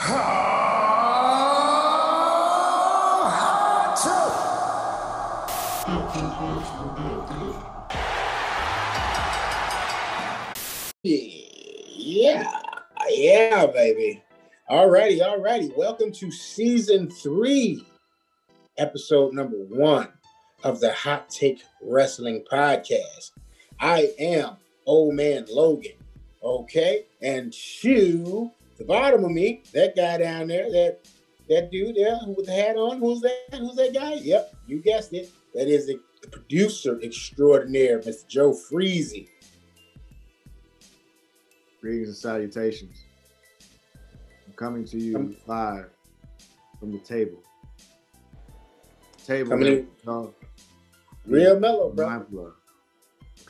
Yeah, yeah, baby. All righty, all righty. Welcome to season three, episode number one of the Hot Take Wrestling Podcast. I am Old Man Logan, okay? And to the bottom of me, that guy down there, that that dude there with the hat on, who's that? Who's that guy? Yep, you guessed it. That is the, the producer extraordinaire, Mr. Joe Freezy. Greetings and salutations. I'm coming to you Um, live from the table. Table Coming in- Real mellow, bro. mindful of.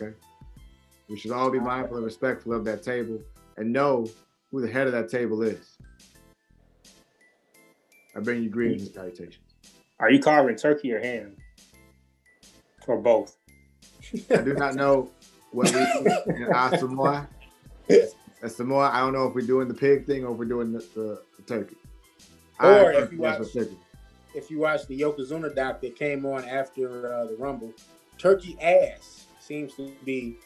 Okay? We should all be mindful and respectful of that table and know who the head of that table is. I bring you greetings and salutations. Are you carving turkey or ham? Or both? I do not know what we in our Samoa. As Samoa, I don't know if we're doing the pig thing or if we're doing the, the, the turkey. Or if you watch-. If you watch the Yokozuna doc that came on after uh, the Rumble, turkey ass seems to be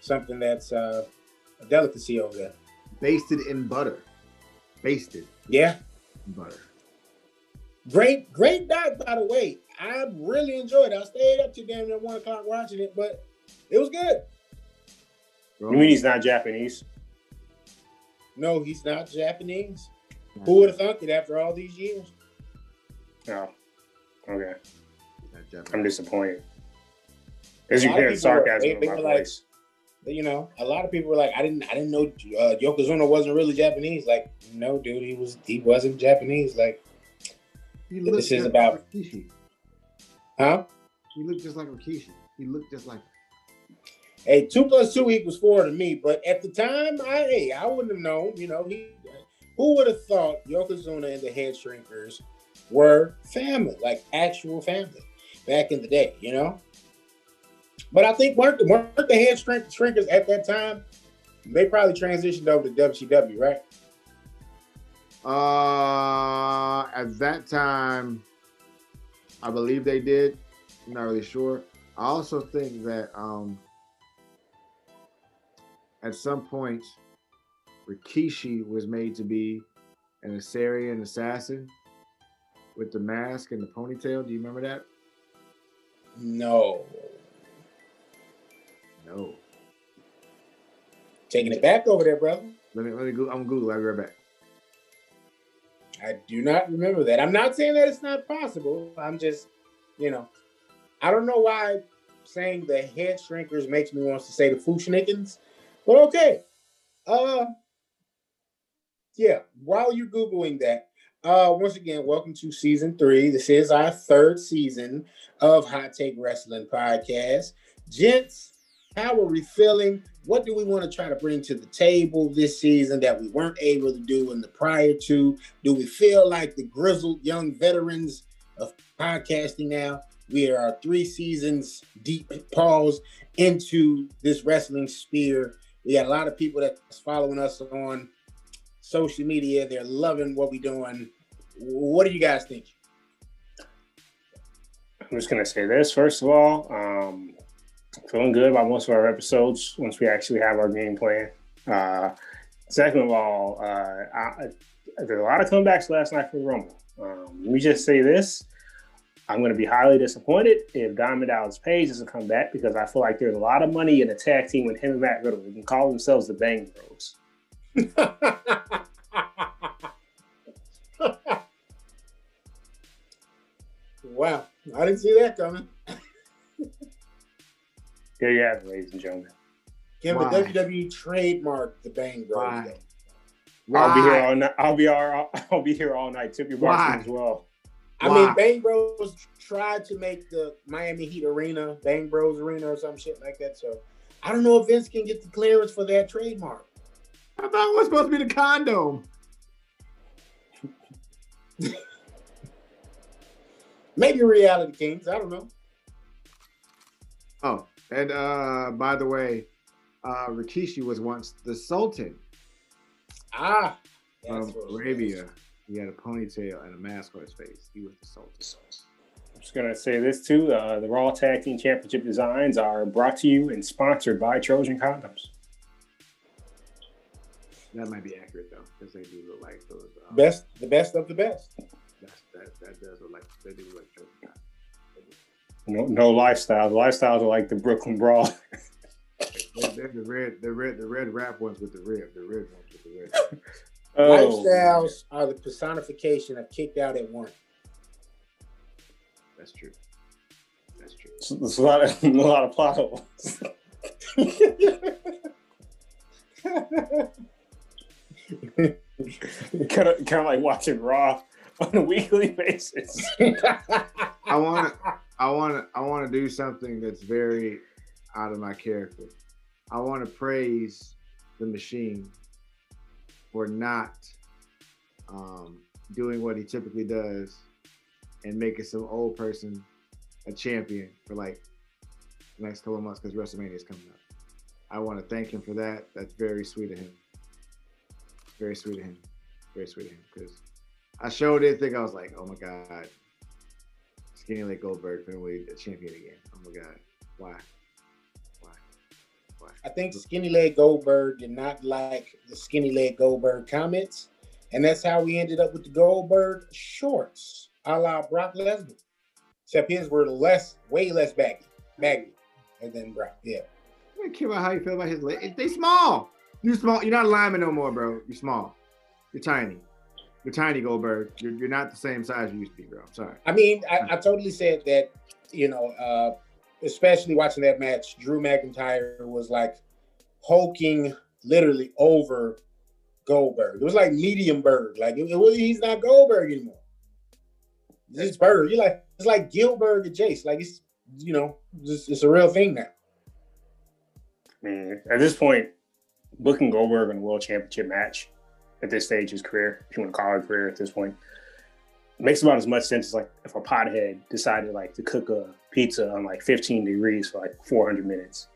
something that's uh, a delicacy over there. Basted in butter. Basted Yeah, butter. great, great doc, by the way. I really enjoyed it. I stayed up to damn near one o'clock watching it, but it was good. You mean he's not Japanese? No, he's not Japanese. Who would have thunk it after all these years? No. Okay. I'm disappointed. As you A lot of hear the people sarcasm they- in my were like- voice. You know, a lot of people were like, "I didn't, I didn't know uh, Yokozuna wasn't really Japanese." Like, no, dude, he was, he wasn't Japanese. Like, He This looked is about- Rikishi. huh? He looked just like Rikishi. He looked just like. Hey, two plus two equals four to me. But at the time, I hey, I wouldn't have known. You know, he who would have thought Yokozuna and the Head Shrinkers were family, like actual family, back in the day. You know. But I think weren't the, weren't the Head Shrink, Shrinkers at that time? They probably transitioned over to WCW, right? Uh, at that time, I believe they did. I'm not really sure. I also think that um, at some point, Rikishi was made to be an Assyrian assassin with the mask and the ponytail. Do you remember that? No. No. Taking it back over there, brother. Let me let me go. I'm Google. I'll be right back. I do not remember that. I'm not saying that it's not possible. I'm just, you know, I don't know why saying the head shrinkers makes me want to say the Fu-Schnickens, but okay. Uh, yeah. While you're googling that, uh, once again, welcome to season three. This is our third season of Hot Take Wrestling Podcast, gents. How are we feeling? What do we want to try to bring to the table this season that we weren't able to do in the prior two? Do we feel like the grizzled young veterans of podcasting now? We are three seasons deep, pause into this wrestling sphere. We got a lot of people that's following us on social media. They're loving what we're doing. What do you guys think? I'm just gonna say this first of all. Um, feeling good about most of our episodes once we actually have our game plan. Uh, second of all, uh, I, there's a lot of comebacks last night for the Rumble. Um, let me just say this: I'm going to be highly disappointed if Diamond Dallas Page doesn't come back because I feel like there's a lot of money in a tag team with him and Matt Riddle. They can call themselves the Bang Bros. wow, I didn't see that coming. There you have it, ladies and gentlemen. Can the WWE trademark the Bang Bros? Why? though? I'll be here all night. I'll be all, I'll be here all night. Tip your Why? boxing as well. I Why? mean, Bang Bros tried to make the Miami Heat Arena Bang Bros Arena or some shit like that. So I don't know if Vince can get the clearance for that trademark. I thought it was supposed to be the condom. Maybe Reality Kings. I don't know. Oh, and uh, by the way, uh, Rikishi was once the Sultan Ah, of from Arabia. He had a ponytail and a mask on his face. He was the Sultan. I'm just gonna say this too: uh, the Raw Tag Team Championship designs are brought to you and sponsored by Trojan Condoms. That might be accurate though, because they do look like those. Um, Best, the best of the best. That's, that that does look like they do look like Trojan Condoms. No, no lifestyle. The lifestyles are like the Brooklyn Brawl. They're, they're the red, the red, the red rap ones with the rib. The red ones with the red. Oh, Lifestyles are the personification of kicked out at one. That's true. That's true. It's, it's a lot of a lot of plot holes. kind of kind of like watching Raw on a weekly basis. I want to, I want to, I want to do something that's very out of my character. I want to praise the machine for not um, doing what he typically does and making some old person a champion for like the next couple months because WrestleMania is coming up. I want to thank him for that. That's very sweet of him. Very sweet of him. Very sweet of him because I showed it. Think I was like, oh my god, Skinny Leg Goldberg finally a champion again. Oh my god, why? Why? Why? I think Skinny Leg Goldberg did not like the Skinny Leg Goldberg comments, and that's how we ended up with the Goldberg shorts, a la Brock Lesnar. Except his were less, way less baggy, baggy, and then Brock. Yeah. I don't care about how you feel about his leg. They small. You small. You're not a lineman no more, bro. You're small. You're tiny. You're tiny, Goldberg. You're, you're not the same size you used to be, bro. I'm sorry. I mean, I, I totally said that, you know, uh, especially watching that match, Drew McIntyre was like hulking literally over Goldberg. It was like medium Berg. Like it, it was, he's not Goldberg anymore. It's Berg. You're like it's like Gilbert and Jace. Like it's you know, it's, it's a real thing now. Man, at this point, booking Goldberg in a world championship match at this stage of his career, if you want to call it a career at this point, makes about as much sense as like if a pothead decided like to cook a pizza on like 15 degrees for like 400 minutes.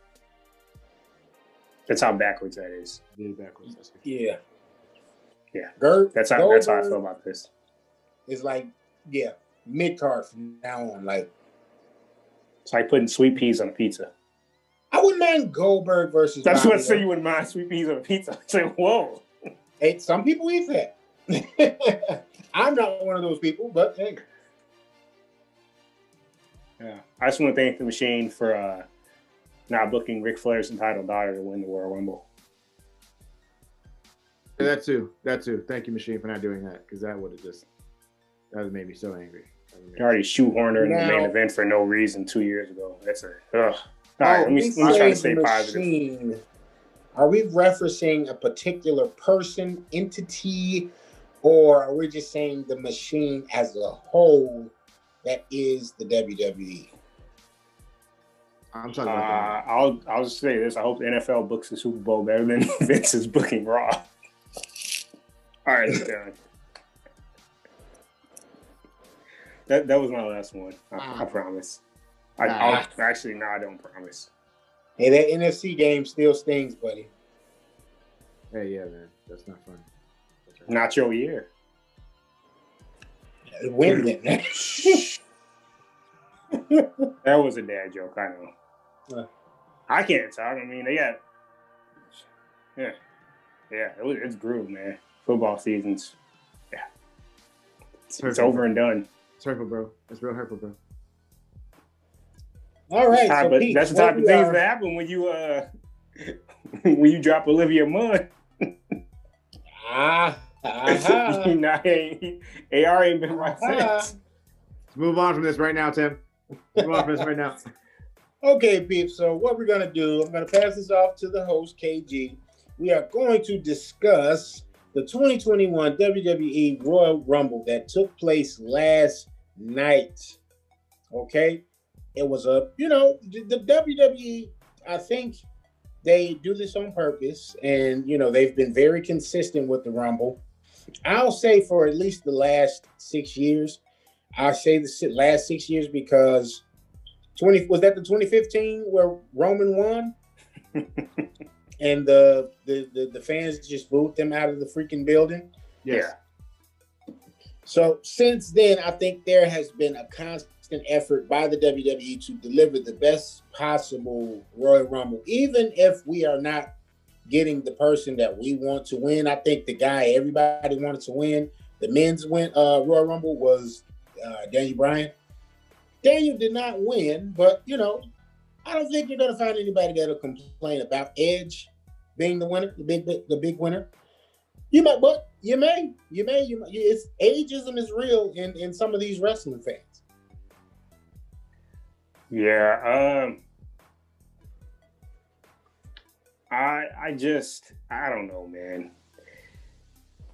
That's how backwards that is. Really backwards. That's it. Yeah. Yeah. Gert, That's how that's how I feel about this. It's like, yeah, mid card from now on. Like It's like putting sweet peas on a pizza. I wouldn't mind Goldberg versus That's Bobby what I say though. you wouldn't mind sweet peas on a pizza. I say, whoa. Hey, some people eat that. I'm not one of those people, but hey. Yeah. I just want to thank the machine for uh not booking Ric Flair's entitled daughter to win the Royal Rumble. Yeah, that too. That too. Thank you, machine, for not doing that because that would have just that would have made me so angry. That You already shoehorned her in the main event for no reason two years ago. That's a ugh. All right, Oh, let me, let me try to stay the positive. Machine. Are we referencing a particular person, entity, or are we just saying the machine as a whole that is the? WWE? I'm Uh, talking about that. I'll I'll just say this. I hope the NFL books the Super Bowl better than Vince is booking Raw. All right, it's done. That that was my last one. I, I promise. I, I'll, actually no, I don't promise. Hey, that NFC game still stings, buddy. Hey, yeah, man, that's not fun. That's right. Not your year. Win then. That was a dad joke. I know. Uh. I can't talk. I mean, they got. Yeah, yeah. It was, it's brutal, man. Football seasons. Yeah, it's, it's over and done. It's hurtful, bro. It's real hurtful, bro. All right, Ah, so but Pete, that's the type of things are- that happen when you uh when you drop Olivia Munn. Ah, you know, AR ain't been right Uh-huh. since. Let's move on from this right now, Tim. Move on from this right now. Okay, peeps. So what we're gonna do? I'm gonna pass this off to the host, KG. We are going to discuss the 2021 WWE Royal Rumble that took place last night. Okay, it was a you know the, the WWE. I think they do this on purpose, and you know they've been very consistent with the Rumble. I'll say for at least the last six years. I'll say the last six years because 20 was that the 2015 where Roman won? and the, the the the fans just booed them out of the freaking building. Yeah. So since then, I think there has been a constant effort by the WWE to deliver the best possible Royal Rumble, even if we are not getting the person that we want to win. I think the guy everybody wanted to win, the men's win uh, Royal Rumble was uh, Daniel Bryan. Daniel did not win, but you know, I don't think you're going to find anybody that'll complain about Edge being the winner, the big, the big winner. You might, but you may, you may, you may. It's ageism is real in in some of these wrestling fans. Yeah. Um. I I just I don't know, man.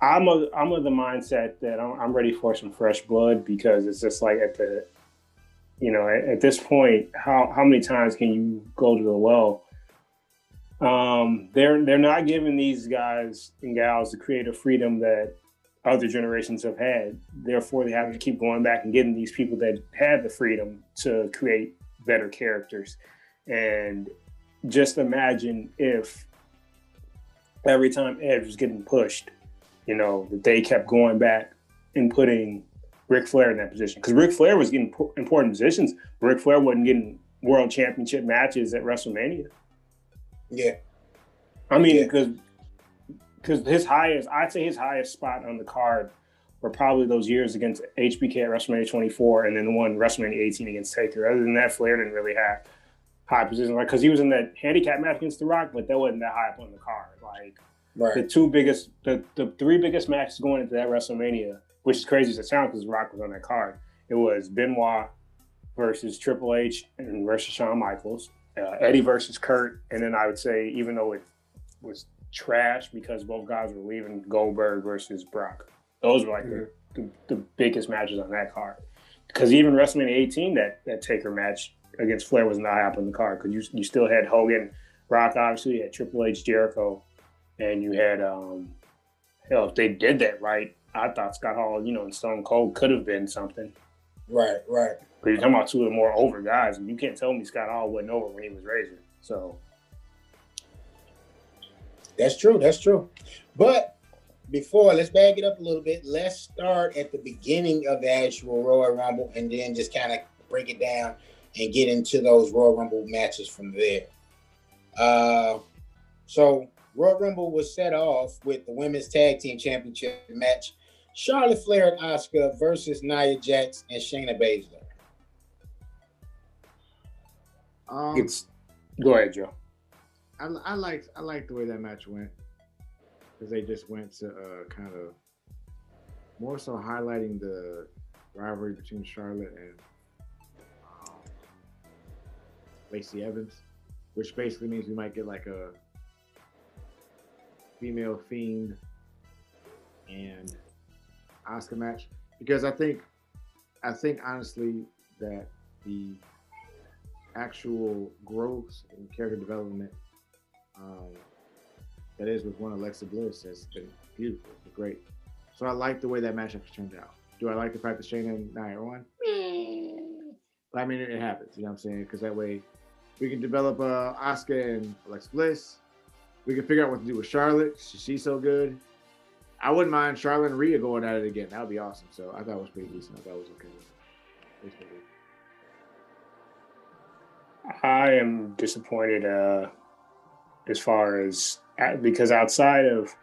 I'm a I'm of the mindset that I'm, I'm ready for some fresh blood because it's just like at the, you know, at, at this point, how how many times can you go to the well? Um, they're they're not giving these guys and gals the creative freedom that other generations have had. Therefore, they have to keep going back and getting these people that had the freedom to create better characters. And just imagine if every time Edge was getting pushed, you know, that they kept going back and putting Ric Flair in that position. Because Ric Flair was getting important positions. Ric Flair wasn't getting world championship matches at WrestleMania. Yeah. I mean, because yeah. because his highest, I'd say his highest spot on the card were probably those years against HBK at WrestleMania 24 and then the one WrestleMania 18 against Taker. Other than that, Flair didn't really have high position, like because he was in that handicap match against The Rock, but that wasn't that high up on the card. Like right. the two biggest, the, the three biggest matches going into that WrestleMania, which is crazy as it sounds because Rock was on that card. It was Benoit versus Triple H and versus Shawn Michaels, uh, Eddie versus Kurt, and then I would say even though it was trash because both guys were leaving, Goldberg versus Brock. Those were like the, the, the biggest matches on that card. Because even WrestleMania 18, that that Taker match against Flair was not up on the card because you you still had Hogan, Rock, obviously, you had Triple H, Jericho, and you had um, hell if they did that right, I thought Scott Hall, you know, and Stone Cold could have been something. Right, right. But you're talking about two of the more over guys, and you can't tell me Scott Hall wasn't over when he was Razor. So that's true. That's true. But before, let's back it up a little bit. Let's start at the beginning of the actual Royal Rumble, and then just kind of break it down and get into those Royal Rumble matches from there. Uh, so Royal Rumble was set off with the women's tag team championship match: Charlotte Flair and Asuka versus Nia Jax and Shayna Baszler. Um, it's go ahead, Joe. I, I like I like the way that match went because they just went to uh, kind of more so highlighting the rivalry between Charlotte and Lacey Evans, which basically means we might get like a female fiend and Asuka match. Because I think I think honestly that the actual growth and character development um, that is with one Alexa Bliss has been beautiful, been great. So I like the way that matchup turned out. Do I like the fact that Shayna and Nia won? I mean, it happens. You know what I'm saying? Because that way we can develop uh, Asuka and Alexa Bliss. We can figure out what to do with Charlotte. She's so good. I wouldn't mind Charlotte and Rhea going at it again. That would be awesome. So I thought it was pretty decent. I thought it was okay. I am disappointed uh, as far as because outside of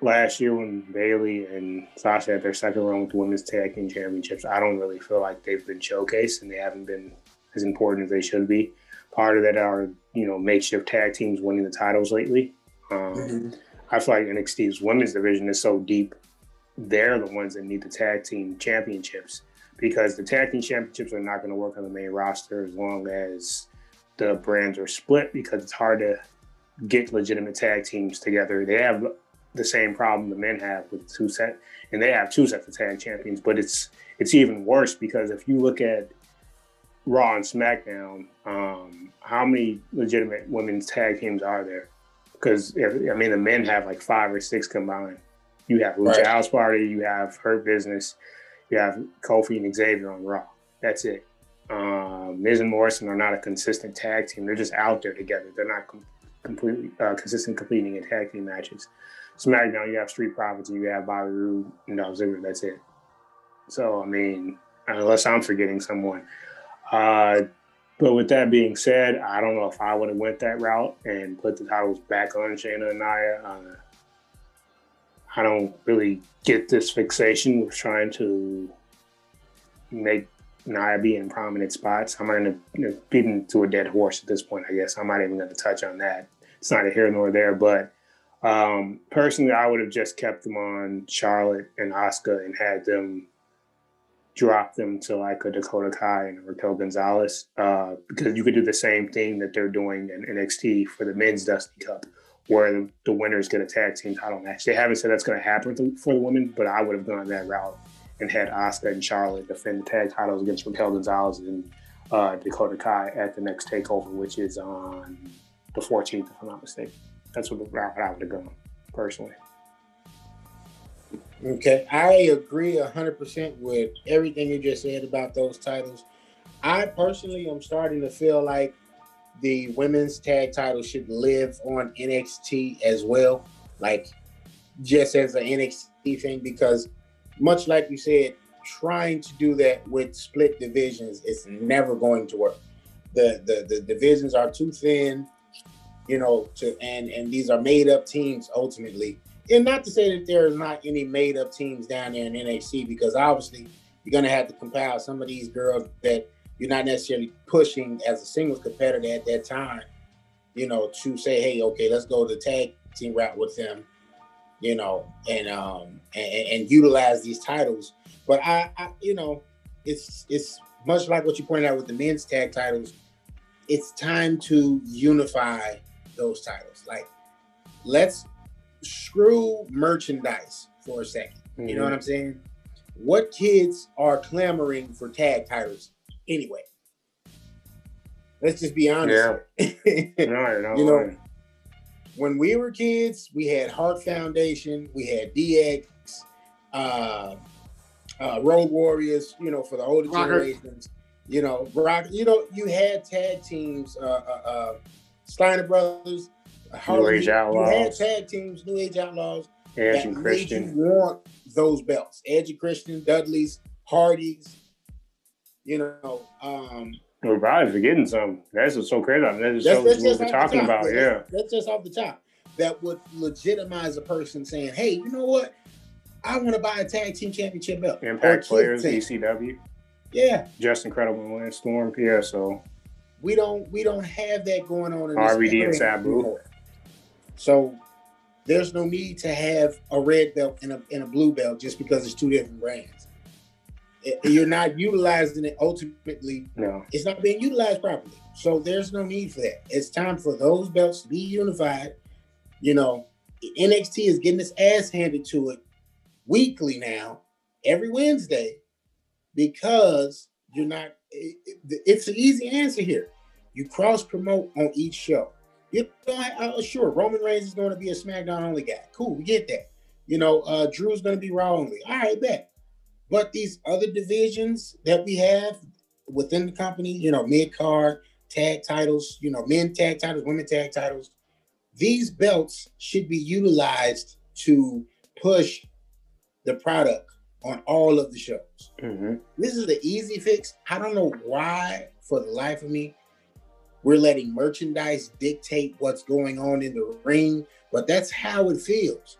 last year when Bayley and Sasha had their second run with the women's tag team championships, I don't really feel like they've been showcased and they haven't been as important as they should be. Part of that are you know makeshift tag teams winning the titles lately. Um, mm-hmm. I feel like NXT's women's division is so deep; they're the ones that need the tag team championships because the tag team championships are not going to work on the main roster as long as the brands are split because it's hard to get legitimate tag teams together. They have the same problem the men have with two set, and they have two sets of tag champions. But it's it's even worse because if you look at Raw and SmackDown, um, how many legitimate women's tag teams are there? Because I mean, the men have like five or six combined. You have Lucha right. House Party, you have Hurt Business, you have Kofi and Xavier on Raw. That's it. Um, Miz and Morrison are not a consistent tag team. They're just out there together. They're not completely uh, consistent completing in tag team matches. SmackDown, you have Street Profits and you have Bobby Roode and Dolph Ziggler. That's it. So I mean, unless I'm forgetting someone. Uh, but with that being said, I don't know if I would have went that route and put the titles back on Shayna and Nia. Uh, I don't really get this fixation with trying to make Nia be in prominent spots. I'm not going to beat into a dead horse at this point. I guess I'm not even going to touch on that. It's neither here nor there. But um, personally, I would have just kept them on Charlotte and Asuka and had them drop them to like a Dakota Kai and Raquel Gonzalez uh, because you could do the same thing that they're doing in NXT for the men's Dusty Cup, where the, the winners get a tag team title match. They haven't said that's going to happen for the women, but I would have gone that route and had Asuka and Charlotte defend the tag titles against Raquel Gonzalez and uh, Dakota Kai at the next takeover, which is on the 14th, if I'm not mistaken. That's what the I would have gone personally. Okay, I agree 100% with everything you just said about those titles. I personally am starting to feel like the women's tag title should live on NXT as well, like just as an NXT thing, because much like you said, trying to do that with split divisions is never going to work. The the, the divisions are too thin, you know, to and and these are made up teams ultimately and not to say that there's not any made up teams down there in NXT because obviously you're gonna have to compile some of these girls that you're not necessarily pushing as a singles competitor at that time, you know, to say, hey, okay, let's go the tag team route with them, you know, and um and, and utilize these titles. But I, I, you know, it's it's much like what you pointed out with the men's tag titles. It's time to unify those titles. Like, let's screw merchandise for a 2nd mm-hmm. You know what mm-hmm. I'm saying? What kids are clamoring for tag titles anyway? Let's just be honest. Yeah. no, no, you know, when we were kids, we had Heart Foundation, we had DX, uh, uh, Road Warriors. You know, for the older Rocker. generations. You know, Rock. You know, you had tag teams. Uh, uh, uh Steiner Brothers New Age Outlaws. You had tag teams, New Age Outlaws. Edge and Christian. you want those belts. Edge and Christian, Dudley's, Hardys. You know, um, we're probably forgetting some. That's what's so crazy. That's just shows what we're talking about. Yeah. That's just off the top. That would legitimize a person saying, hey, you know what? I want to buy a tag team championship belt. Impact players, ECW. Yeah. Just incredible Lance Storm. Yeah, so we don't we don't have that going on in RVD and Sabu. So there's no need to have a red belt and a, and a blue belt just because it's two different brands. You're not utilizing it ultimately. No. It's not being utilized properly. So there's no need for that. It's time for those belts to be unified. You know, NXT is getting its ass handed to it weekly now, every Wednesday, because you're not. It, it, it's an easy answer here. You cross promote on each show. You know, uh, sure, Roman Reigns is going to be a SmackDown only guy. Cool, we get that. You know, uh, Drew's going to be Raw only. All right, bet. But these other divisions that we have within the company, you know, mid card, tag titles, you know, men tag titles, women tag titles, these belts should be utilized to push the product on all of the shows. Mm-hmm. This is the easy fix. I don't know why, for the life of me, we're letting merchandise dictate what's going on in the ring, but that's how it feels.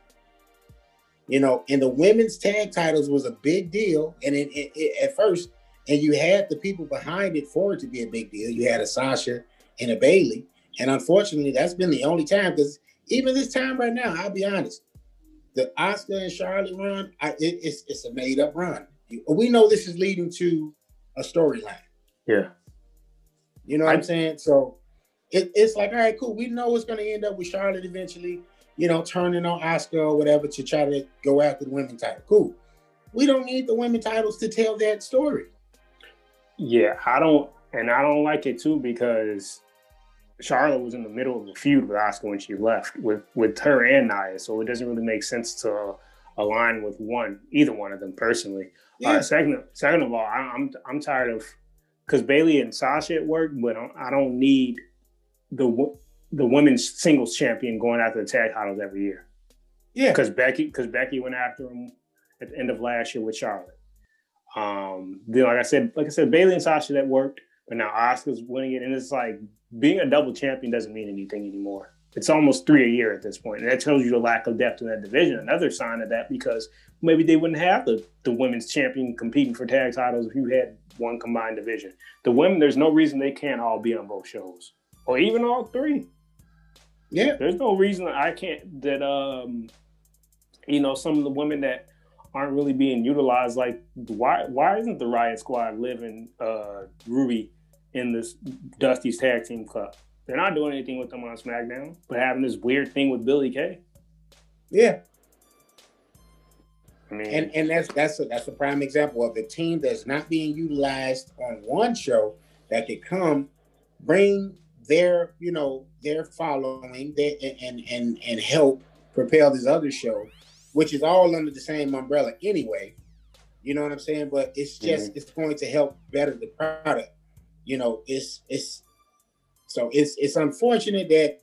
You know, and the women's tag titles was a big deal, and it, it, it, at first, and you had the people behind it for it to be a big deal. You had a Sasha and a Bayley, and unfortunately, that's been the only time. Because even this time right now, I'll be honest, the Asuka and Charlotte run, I, it's it's a made up run. We know this is leading to a storyline. Yeah. You know what I, am saying? So it, it's like, all right, cool. We know it's going to end up with Charlotte eventually, you know, turning on Asuka or whatever to try to go after the women title. Cool. We don't need the women titles to tell that story. Yeah, I don't, and I don't like it too because Charlotte was in the middle of a feud with Asuka when she left with with her and Nia, so it doesn't really make sense to align with one, either one of them personally. Yeah. Uh, second, second of all, I, I'm I'm tired of because Bayley and Sasha at work, but I don't need the the women's singles champion going after the tag titles every year. Yeah, because Becky because Becky went after him at the end of last year with Charlotte. Um, then like I said, like I said, Bayley and Sasha that worked, but now Asuka's winning it, and it's like being a double champion doesn't mean anything anymore. It's almost three a year at this point, and that tells you the lack of depth in that division. Another sign of that because maybe they wouldn't have the, the women's champion competing for tag titles if you had one combined division. The women, there's no reason they can't all be on both shows, or even all three. Yeah, there's no reason I can't that um, you know, some of the women that aren't really being utilized. Like, why why isn't the Riot Squad living uh, Ruby in this Dusty's tag team club? They're not doing anything with them on SmackDown, but having this weird thing with Billie Kay. Yeah. I mean, and and that's that's a, that's a prime example of a team that's not being utilized on one show that could come bring their you know their following their, and and and help propel this other show which is all under the same umbrella anyway. You know what I'm saying? But it's just mm-hmm. it's going to help better the product. You know, it's it's so it's it's unfortunate that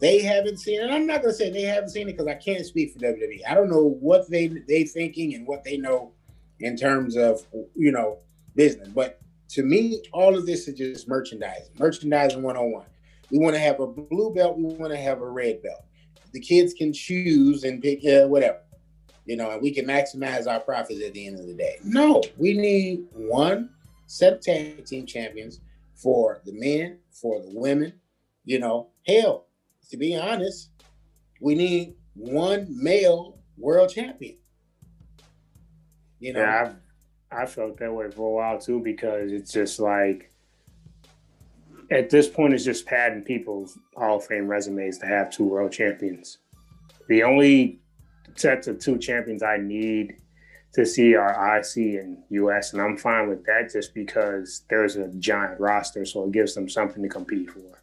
they haven't seen it. I'm not gonna say they haven't seen it because I can't speak for WWE. I don't know what they they thinking and what they know in terms of you know business. But to me, all of this is just merchandising, merchandising 101. We want to have a blue belt, we want to have a red belt the kids can choose and pick uh, whatever, you know, and we can maximize our profits at the end of the day. No, we need one set of tag team champions for the men, for the women. You know, hell, to be honest, we need one male world champion. You know, yeah, I, I felt that way for a while too because it's just like at this point, it's just padding people's Hall of Fame resumes to have two world champions. The only sets of two champions I need to see are IC and US, and I'm fine with that just because there's a giant roster, so it gives them something to compete for.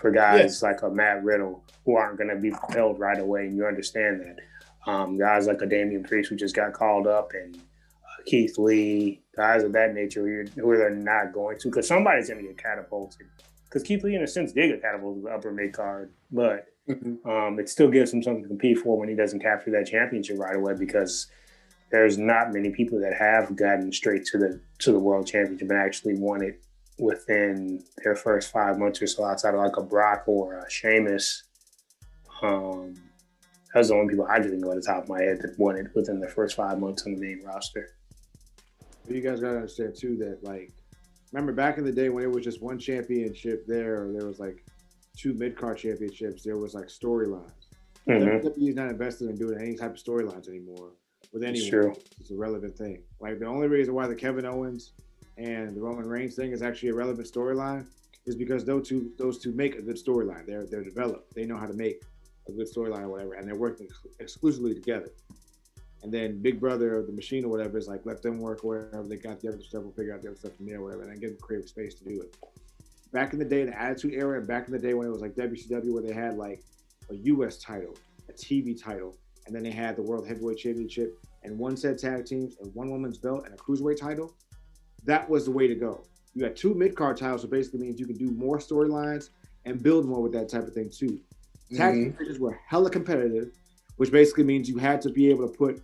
For guys yes. like a Matt Riddle who aren't going to be propelled right away, and you understand that. Um, guys like a Damian Priest who just got called up, and Keith Lee, guys of that nature who are not going to, because somebody's going to get catapulted because Keith Lee, in a sense, did get catapulted to the upper mid card, but mm-hmm. um, it still gives him something to compete for when he doesn't capture that championship right away because there's not many people that have gotten straight to the to the world championship and actually won it within their first five months or so outside of like a Brock or a Sheamus. Um, those are the only people I didn't go at the top of my head that won it within the first five months on the main roster. You guys gotta understand too that like remember back in the day when it was just one championship there, or there was like two mid card championships, there was like storylines. Mm-hmm. WWE is not invested in doing any type of storylines anymore with anyone. Sure. It's a relevant thing. Like the only reason why the Kevin Owens and the Roman Reigns thing is actually a relevant storyline is because those two those two make a good storyline. They're they're developed. They know how to make a good storyline or whatever, and they're working exclusively together. And then Big Brother or the machine or whatever is like, let them work wherever they got the other stuff, we'll figure out the other stuff from there, or whatever, and then give them creative space to do it. Back in the day, the Attitude Era, and back in the day when it was like WCW, where they had like a US title, a TV title, and then they had the World Heavyweight Championship and one set tag teams and one woman's belt and a cruiserweight title. That was the way to go. You had two mid card titles, so basically means you can do more storylines and build more with that type of thing too. Tag mm-hmm. teams were hella competitive, which basically means you had to be able to put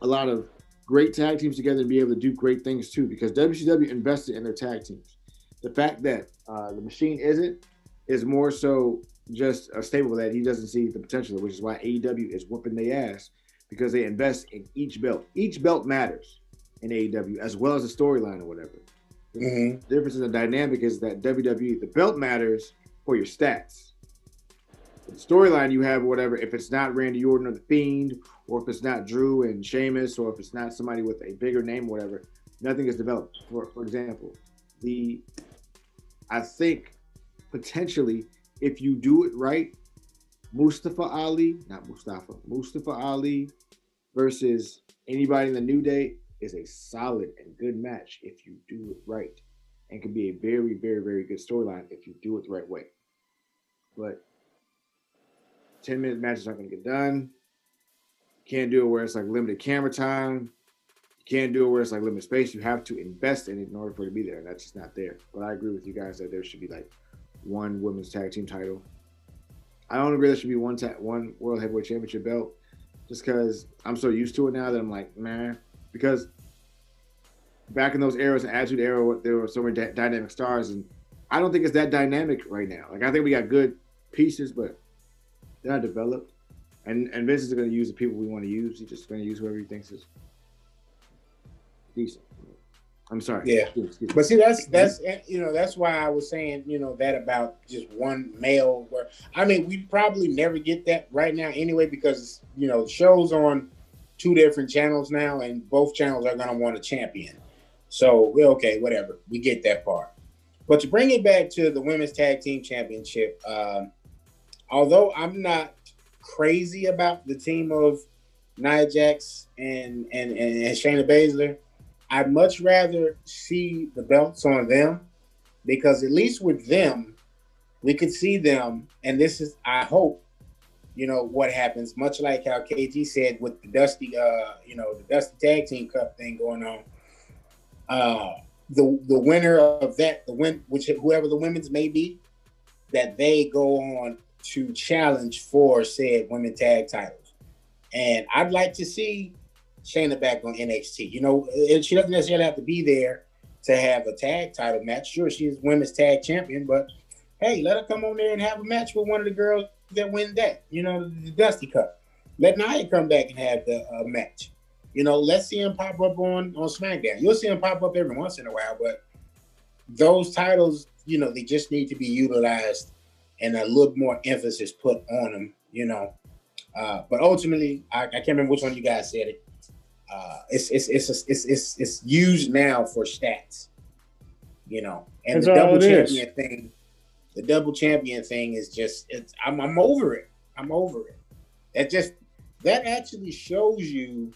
a lot of great tag teams together and be able to do great things too. Because WCW invested in their tag teams. The fact that uh, the machine isn't is more so just a statement that he doesn't see the potential, which is why AEW is whooping their ass because they invest in each belt. Each belt matters in AEW as well as the storyline or whatever. Mm-hmm. The difference in the dynamic is that WWE, the belt matters for your stats storyline you have, whatever, if it's not Randy Orton or The Fiend, or if it's not Drew and Sheamus, or if it's not somebody with a bigger name, whatever, nothing is developed. For for example, the I think potentially if you do it right, Mustafa Ali, not Mustafa, Mustafa Ali versus anybody in the New Day is a solid and good match if you do it right, and can be a very, very, very good storyline if you do it the right way. But 10 minute matches aren't going to get done. You can't do it where it's like limited camera time. You can't do it where it's like limited space. You have to invest in it in order for it to be there. And that's just not there. But I agree with you guys that there should be like one women's tag team title. I don't agree there should be one ta- one world heavyweight championship belt. just because I'm so used to it now that I'm like, man, because back in those eras, the Attitude Era, there were so many dynamic stars, and I don't think it's that dynamic right now. Like I think we got good pieces, but they're not developed. And and Vince is going to use the people we want to use. He's just going to use whoever he thinks is decent. I'm sorry. Yeah, but see, that's that's you know that's why I was saying you know that about just one male. Where I mean, we probably never get that right now anyway because you know shows on two different channels now, and both channels are going to want a champion. So okay, whatever, we get that part. But to bring it back to the women's tag team championship, um, although I'm not crazy about the team of Nia Jax and and and, and Shayna Baszler I'd much rather see the belts on them because at least with them, we could see them. And this is, I hope, you know, what happens, much like how KG said with the Dusty, uh, you know, the Dusty Tag Team Cup thing going on. Uh, the the winner of that, the win, which whoever the women's may be, that they go on to challenge for said women tag titles. And I'd like to see Shayna back on NXT. You know, she doesn't necessarily have to be there to have a tag title match. Sure, she's women's tag champion, but hey, let her come on there and have a match with one of the girls that win that. You know, the Dusty Cup. Let Nia come back and have the uh, match. You know, let's see him pop up on on SmackDown. You'll see him pop up every once in a while, but those titles, you know, they just need to be utilized and a little more emphasis put on them. You know, uh, but ultimately, I, I can't remember which one you guys said it uh, it's, it's it's it's it's it's used now for stats, you know. And That's the double champion is. thing, the double champion thing is just it's I'm I'm over it. I'm over it. That just that actually shows you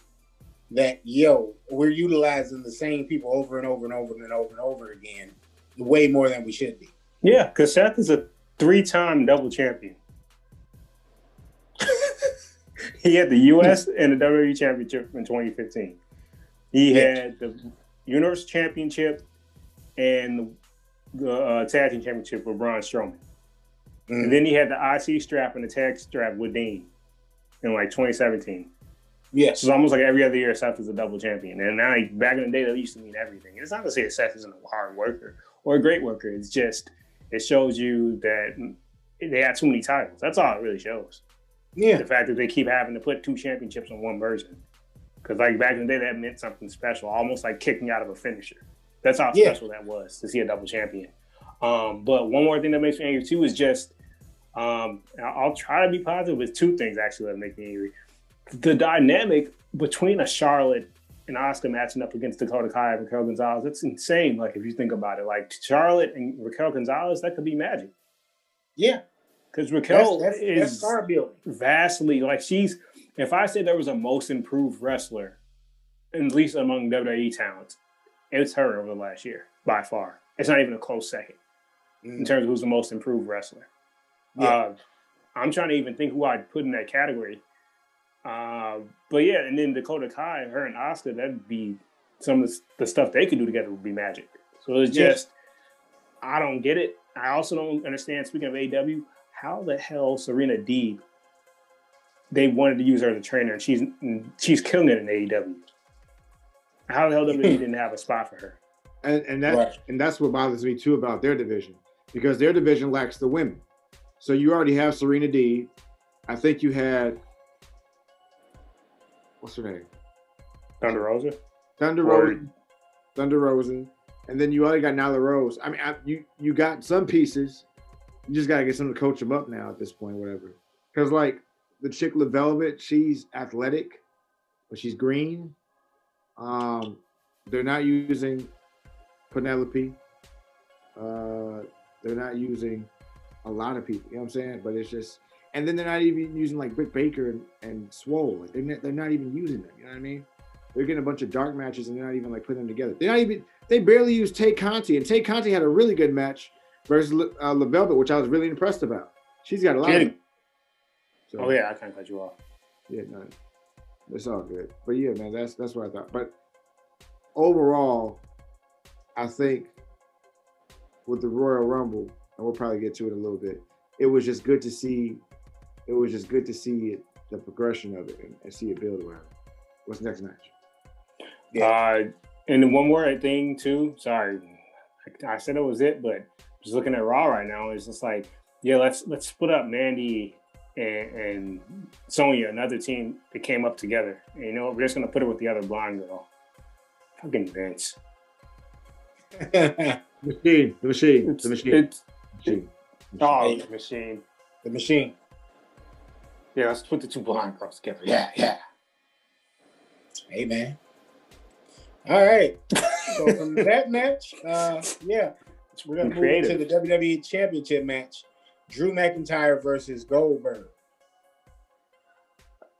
that yo, we're utilizing the same people over and over and over and over and over again, way more than we should be. Yeah, because Seth is a three-time double champion. he had the U.S. and the WWE Championship in 2015. He had the Universe Championship and the uh, Tag Team Championship with Braun Strowman. Mm. And then he had the IC strap and the tag strap with Dean in like 2017. Yes. So it's almost like every other year Seth is a double champion. And now, back in the day, that used to mean everything. It's not to say Seth isn't a hard worker or a great worker. It's just, it shows you that they had too many titles. That's all it really shows. Yeah. The fact that they keep having to put two championships on one version. Because like back in the day, that meant something special, almost like kicking out of a finisher. That's how yeah. special that was to see a double champion. Um, but one more thing that makes me angry too is just um, I'll try to be positive with two things actually that make me angry. The dynamic between a Charlotte and Asuka matching up against Dakota Kai and Raquel Gonzalez. It's insane. Like if you think about it, like Charlotte and Raquel Gonzalez, that could be magic. Yeah, because Raquel that's, that's, is that's vastly like she's. If I said there was a most improved wrestler, at least among WWE talents, it's her over the last year by far. It's not even a close second mm. in terms of who's the most improved wrestler. Yeah. Uh, I'm trying to even think who I'd put in that category. Uh, but yeah, and then Dakota Kai, her and Asuka, that'd be some of the, the stuff they could do together would be magic. So it's just, I don't get it. I also don't understand. Speaking of AW, how the hell Serena Deeb they wanted to use her as a trainer and she's she's killing it in AEW. How the hell WWE didn't have a spot for her? And and that right. and that's what bothers me too about their division because their division lacks the women. So you already have Serena Deeb. I think you had what's her name? Thunder Rosa. Thunder Rosa. Thunder Rosa. And then you already got Nyla Rose. I mean, I, you you got some pieces, you just gotta get someone to coach them up now at this point, whatever. Because like the chick Red Velvet, she's athletic, but she's green. Um, they're not using Penelope. Uh, they're not using a lot of people. You know what I'm saying? But it's just, and then they're not even using like Britt Baker and, and Swole. Like they're not, they're not even using them. You know what I mean? They're getting a bunch of dark matches and they're not even like putting them together. They're not even. They barely use Tay Conti, and Tay Conti had a really good match versus uh, Red Velvet, which I was really impressed about. She's got a lot. Of, so, oh yeah, I can't cut you off. Yeah, no, it's all good. But yeah, man, that's that's what I thought. But overall, I think with the Royal Rumble, and we'll probably get to it a little bit. It was just good to see. It was just good to see it the progression of it and, and see it build around. What's next match? Yeah. Uh, and one more thing too. Sorry, I said it was it, but just looking at Raw right now, it's just like, yeah, let's let's split up Mandy and, and Sonya, another team that came up together. And, you know, we're just gonna put her with the other blonde girl. Fucking Vince. machine, the machine, it's, the machine. It's, machine. Oh, the machine. The machine. Yeah, let's put the two blonde girls together. Yeah, yeah. Hey man. All right. so from that match, uh, yeah, we're gonna move to the WWE Championship match. Drew McIntyre versus Goldberg.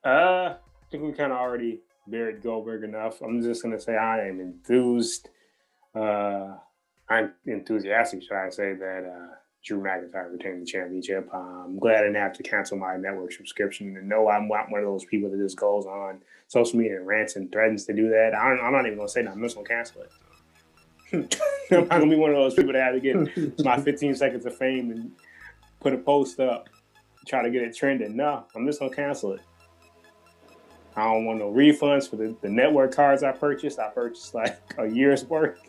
Uh, I think we kind of already buried Goldberg enough. I'm just gonna say I am enthused. Uh, I'm enthusiastic, should I say, that uh, Drew McIntyre retained the championship. Um, I'm glad I didn't have to cancel my network subscription. And no, I'm not one of those people that just goes on social media and rants and threatens to do that. I am not even gonna say that. I'm just gonna cancel it. I'm not gonna be one of those people that have to get my 15 seconds of fame and put a post up, try to get it trending. No, I'm just gonna cancel it. I don't want no refunds for the, the network cards I purchased. I purchased like a year's worth.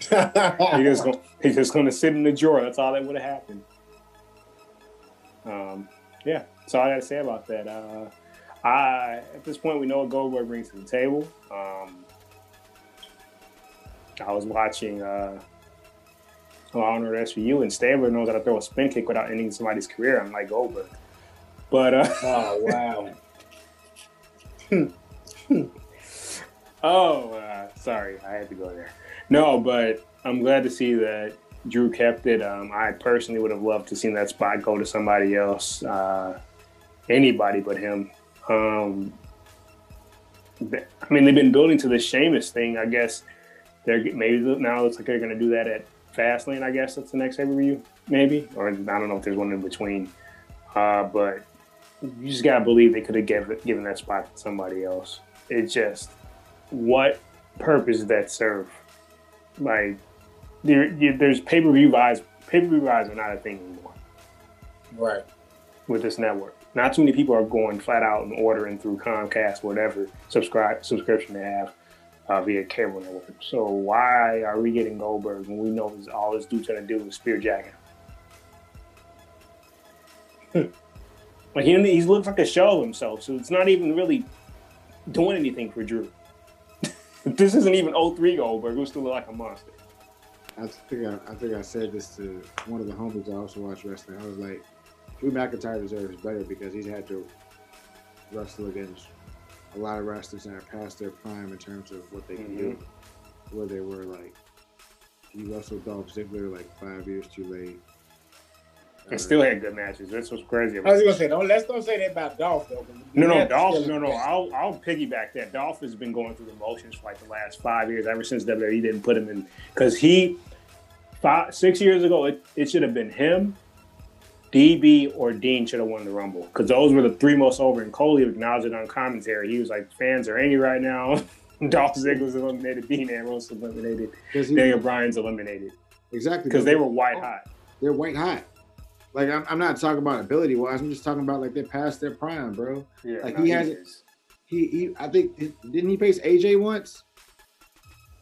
he's, just gonna, he's just gonna sit in the drawer. That's all that would have happened. Um, yeah, that's all I got to say about that. Uh, I at this point we know what Goldberg brings to the table. Um, I was watching uh, Law and Order SVU, and Stabler knows how to throw a spin kick without ending somebody's career, unlike Goldberg. But uh, oh wow. oh, uh, sorry, I had to go there. No, but I'm glad to see that Drew kept it. Um, I personally would have loved to see that spot go to somebody else, uh, anybody but him. Um, I mean, they've been building to the Sheamus thing. I guess they're maybe now it looks like they're going to do that at Fastlane, I guess that's the next pay per view, maybe, or I don't know if there's one in between. Uh, but you just gotta believe they could have given given that spot to somebody else. It's just what purpose does that serve? Like there, there's pay per view buys. Pay per view buys are not a thing anymore. Right. With this network, not too many people are going flat out and ordering through Comcast, whatever subscribe subscription they have uh, via cable network. So why are we getting Goldberg when we know all this dude's gonna do is spear jacket? like he he looks like a shell of himself, so it's not even really doing anything for Drew. this isn't even 03 Goldberg, who still look like a monster. I think I, I think I said this to one of the homies I also watch wrestling. I was like, Drew McIntyre deserves better because he's had to wrestle against a lot of wrestlers that are past their prime in terms of what they can mm-hmm. do, where they were like he wrestled Dolph Ziggler like five years too late. And still had good matches. That's what's crazy. I was gonna say, don't let's don't say that about Dolph though. No, no, Dolph. No, no. I'll I'll piggyback that. Dolph has been going through the motions for like the last five years, ever since WWE didn't put him in because he five six years ago it, it should have been him DB or Dean should have won the Rumble because those were the three most over. And Cole acknowledged it on commentary. He was like, "Fans are angry right now." Dolph Ziggler's eliminated. Dean Ambrose eliminated. Daniel Bryan's eliminated. Exactly because they were white oh. hot. They're white hot. Like I'm, I'm not talking about ability wise. I'm just talking about like they're past their prime, bro. Yeah, like no, he, he has. He, he, I think didn't he face AJ once?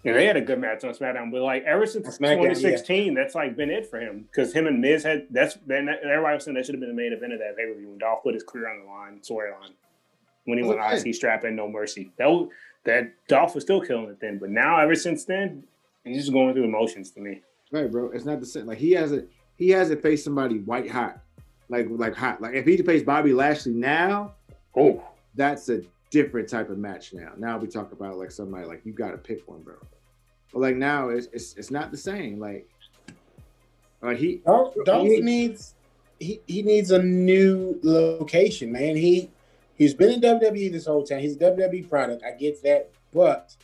Yeah, they had a good match on SmackDown, but like ever since SmackDown, 2016, yeah. that's like been it for him because him and Miz had that's been everybody was saying that should have been the main event of that pay per view when Dolph put his career on the line, storyline when he went okay. IC strap and no mercy. That was, that Dolph was still killing it then, but now ever since then, he's just going through the motions to me. Right, bro. It's not the same. Like he hasn't he hasn't faced somebody white hot, like like hot. Like if he faced Bobby Lashley now, oh, that's a different type of match now. Now we talk about like somebody like you got to pick one, bro. But like now, it's it's, it's not the same. Like, like he Dolph, Dolph he, needs he, he needs a new location, man. He he's been in WWE this whole time. He's a WWE product. I get that, but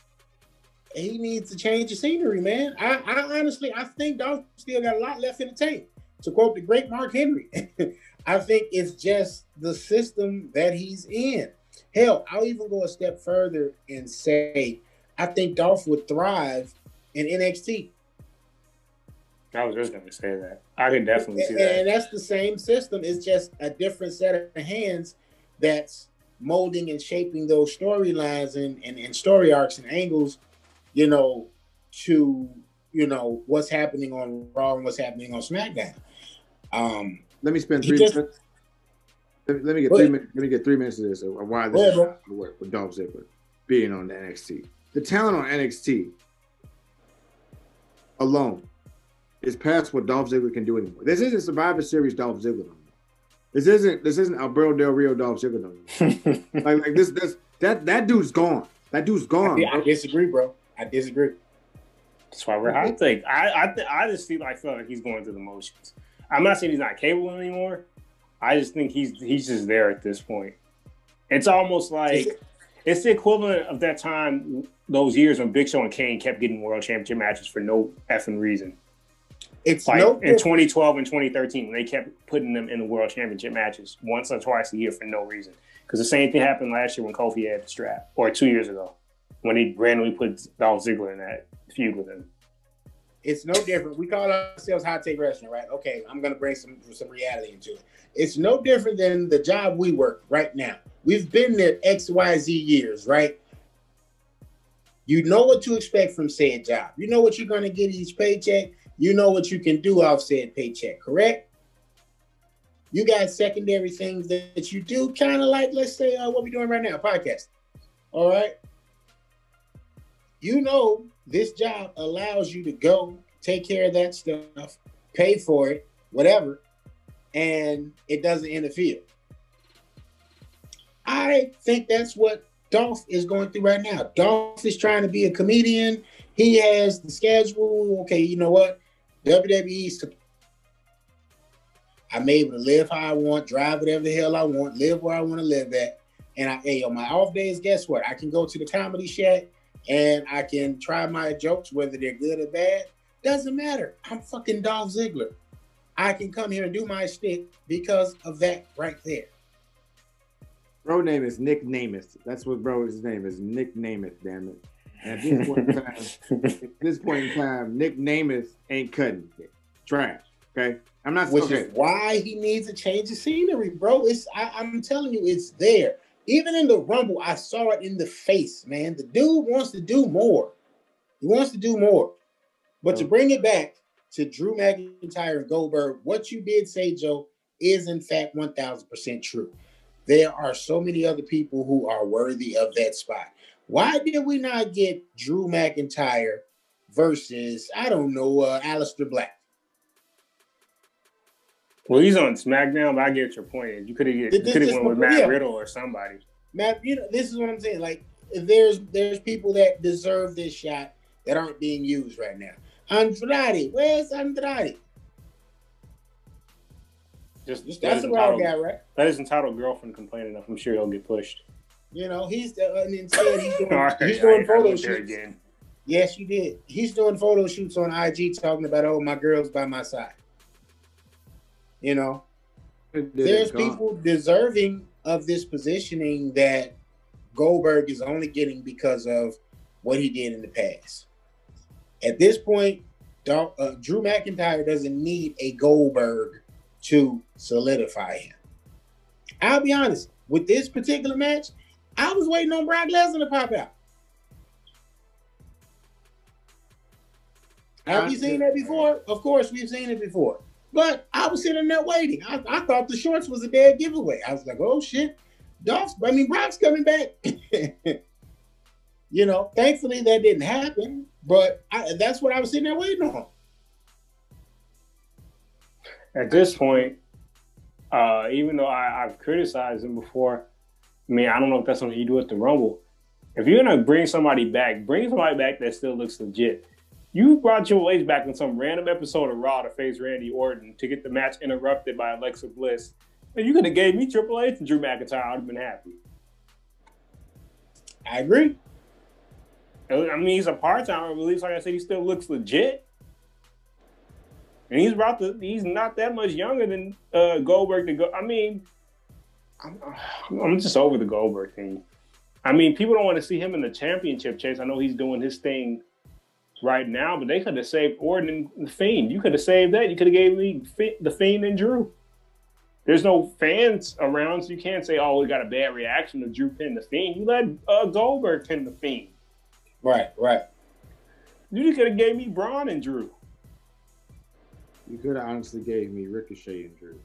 he needs to change the scenery, man. I, I honestly I think Dolph still got a lot left in the tank. To quote the great Mark Henry, I think it's just the system that he's in. Hell, I'll even go a step further and say I think Dolph would thrive in NXT. I was just going to say that. I can definitely see and, that. And that's the same system. It's just a different set of hands that's molding and shaping those storylines and, and, and story arcs and angles, you know, to you know what's happening on Raw and what's happening on SmackDown. Um, let me spend three just, minutes. Let me, let me get three minutes. Let me get three minutes of this. Of why this is to work with Dolph Ziggler being on the NXT. The talent on NXT alone is past what Dolph Ziggler can do anymore. This isn't Survivor Series Dolph Ziggler no This isn't this isn't Alberto Del Rio Dolph Ziggler no like, like this this that that dude's gone. That dude's gone. I, I disagree, bro. I disagree. That's why we're I think I I, th- I just feel like, feel like he's going through the motions. I'm not saying he's not capable anymore. I just think he's he's just there at this point. It's almost like it's the equivalent of that time, those years when Big Show and Kane kept getting world championship matches for no effing reason. It's like no in 2012 and 2013 when they kept putting them in the world championship matches once or twice a year for no reason. Because the same thing happened last year when Kofi had the strap, or two years ago when he randomly put Dolph Ziggler in that feud with him. It's no different. We call ourselves hot take wrestling, right? Okay, I'm gonna bring some some reality into it. It's no different than the job we work right now. We've been there X, Y, Z years, right? You know what to expect from said job. You know what you're gonna get each paycheck. You know what you can do off said paycheck, correct? You got secondary things that you do, kind of like, let's say, uh, what we're doing right now, podcast. All right. You know this job allows you to go take care of that stuff, pay for it, whatever, and it doesn't interfere. I think that's what Dolph is going through right now. Dolph is trying to be a comedian. He has the schedule. Okay, you know what? WWE's I'm able to live how I want, drive whatever the hell I want, live where I want to live at. And I, hey, on my off days, guess what? I can go to the comedy shack and I can try my jokes, whether they're good or bad. Doesn't matter. I'm fucking Dolph Ziggler. I can come here and do my stick because of that right there. Bro name is Nick Nemeth. That's what bro's name is. Nick Nemeth, damn it. And at this point in time, at this point in time, Nick Nemeth ain't cutting it. Trash. Okay. I'm not which okay. is why he needs a change of scenery, bro. It's I, I'm telling you, it's there. Even in the Rumble, I saw it in the face, man. The dude wants to do more. He wants to do more. But to bring it back to Drew McIntyre and Goldberg, what you did say, Joe, is in fact 1000% true. There are so many other people who are worthy of that spot. Why did we not get Drew McIntyre versus, I don't know, uh, Aleister Black? Well, he's on SmackDown, but I get your point. You could have could have went with Matt yeah. Riddle or somebody. Matt, you know, this is what I'm saying. Like, there's there's people that deserve this shot that aren't being used right now. Andrade, where's Andrade? Just, Just that's the wrong guy, right? That is entitled girlfriend complaining enough. I'm sure he'll get pushed. You know, he's the, uh, instead he's doing, right, he's doing photo shoots. Again. Yes, you did. He's doing photo shoots on IG talking about, oh, my girl's by my side. You know, there's people deserving of this positioning that Goldberg is only getting because of what he did in the past. At this point, uh, Drew McIntyre doesn't need a Goldberg to solidify him. I'll be honest, with this particular match, I was waiting on Brock Lesnar to pop out. Have you seen that before? Of course, we've seen it before. But I was sitting there waiting. I, I thought the shorts was a dead giveaway. I was like, oh shit, Dolph's, I mean, Brock's coming back. you know, thankfully that didn't happen, but I, that's what I was sitting there waiting on. At this point, uh, even though I, have criticized him before, I mean, I don't know if that's something you do at the Rumble. If you're gonna bring somebody back, bring somebody back that still looks legit. You brought Triple H back in some random episode of Raw to face Randy Orton to get the match interrupted by Alexa Bliss. And you could have gave me Triple H and Drew McIntyre. I'd have been happy. I agree. I mean, he's a part timer, but at least, like I said, he still looks legit. And he's about to, he's not that much younger than uh, Goldberg to go. I mean, I'm, I'm just over the Goldberg thing. I mean, people don't want to see him in the championship chase. I know he's doing his thing right now, but they could have saved Orton and the Fiend. You could have saved that. You could have gave me the Fiend and Drew. there's no fans around, so you can't say, "Oh, we got a bad reaction to Drew pinning the Fiend." You let uh, Goldberg pin the Fiend. Right, right. You could have gave me Braun and Drew. You could have honestly gave me Ricochet and Drew.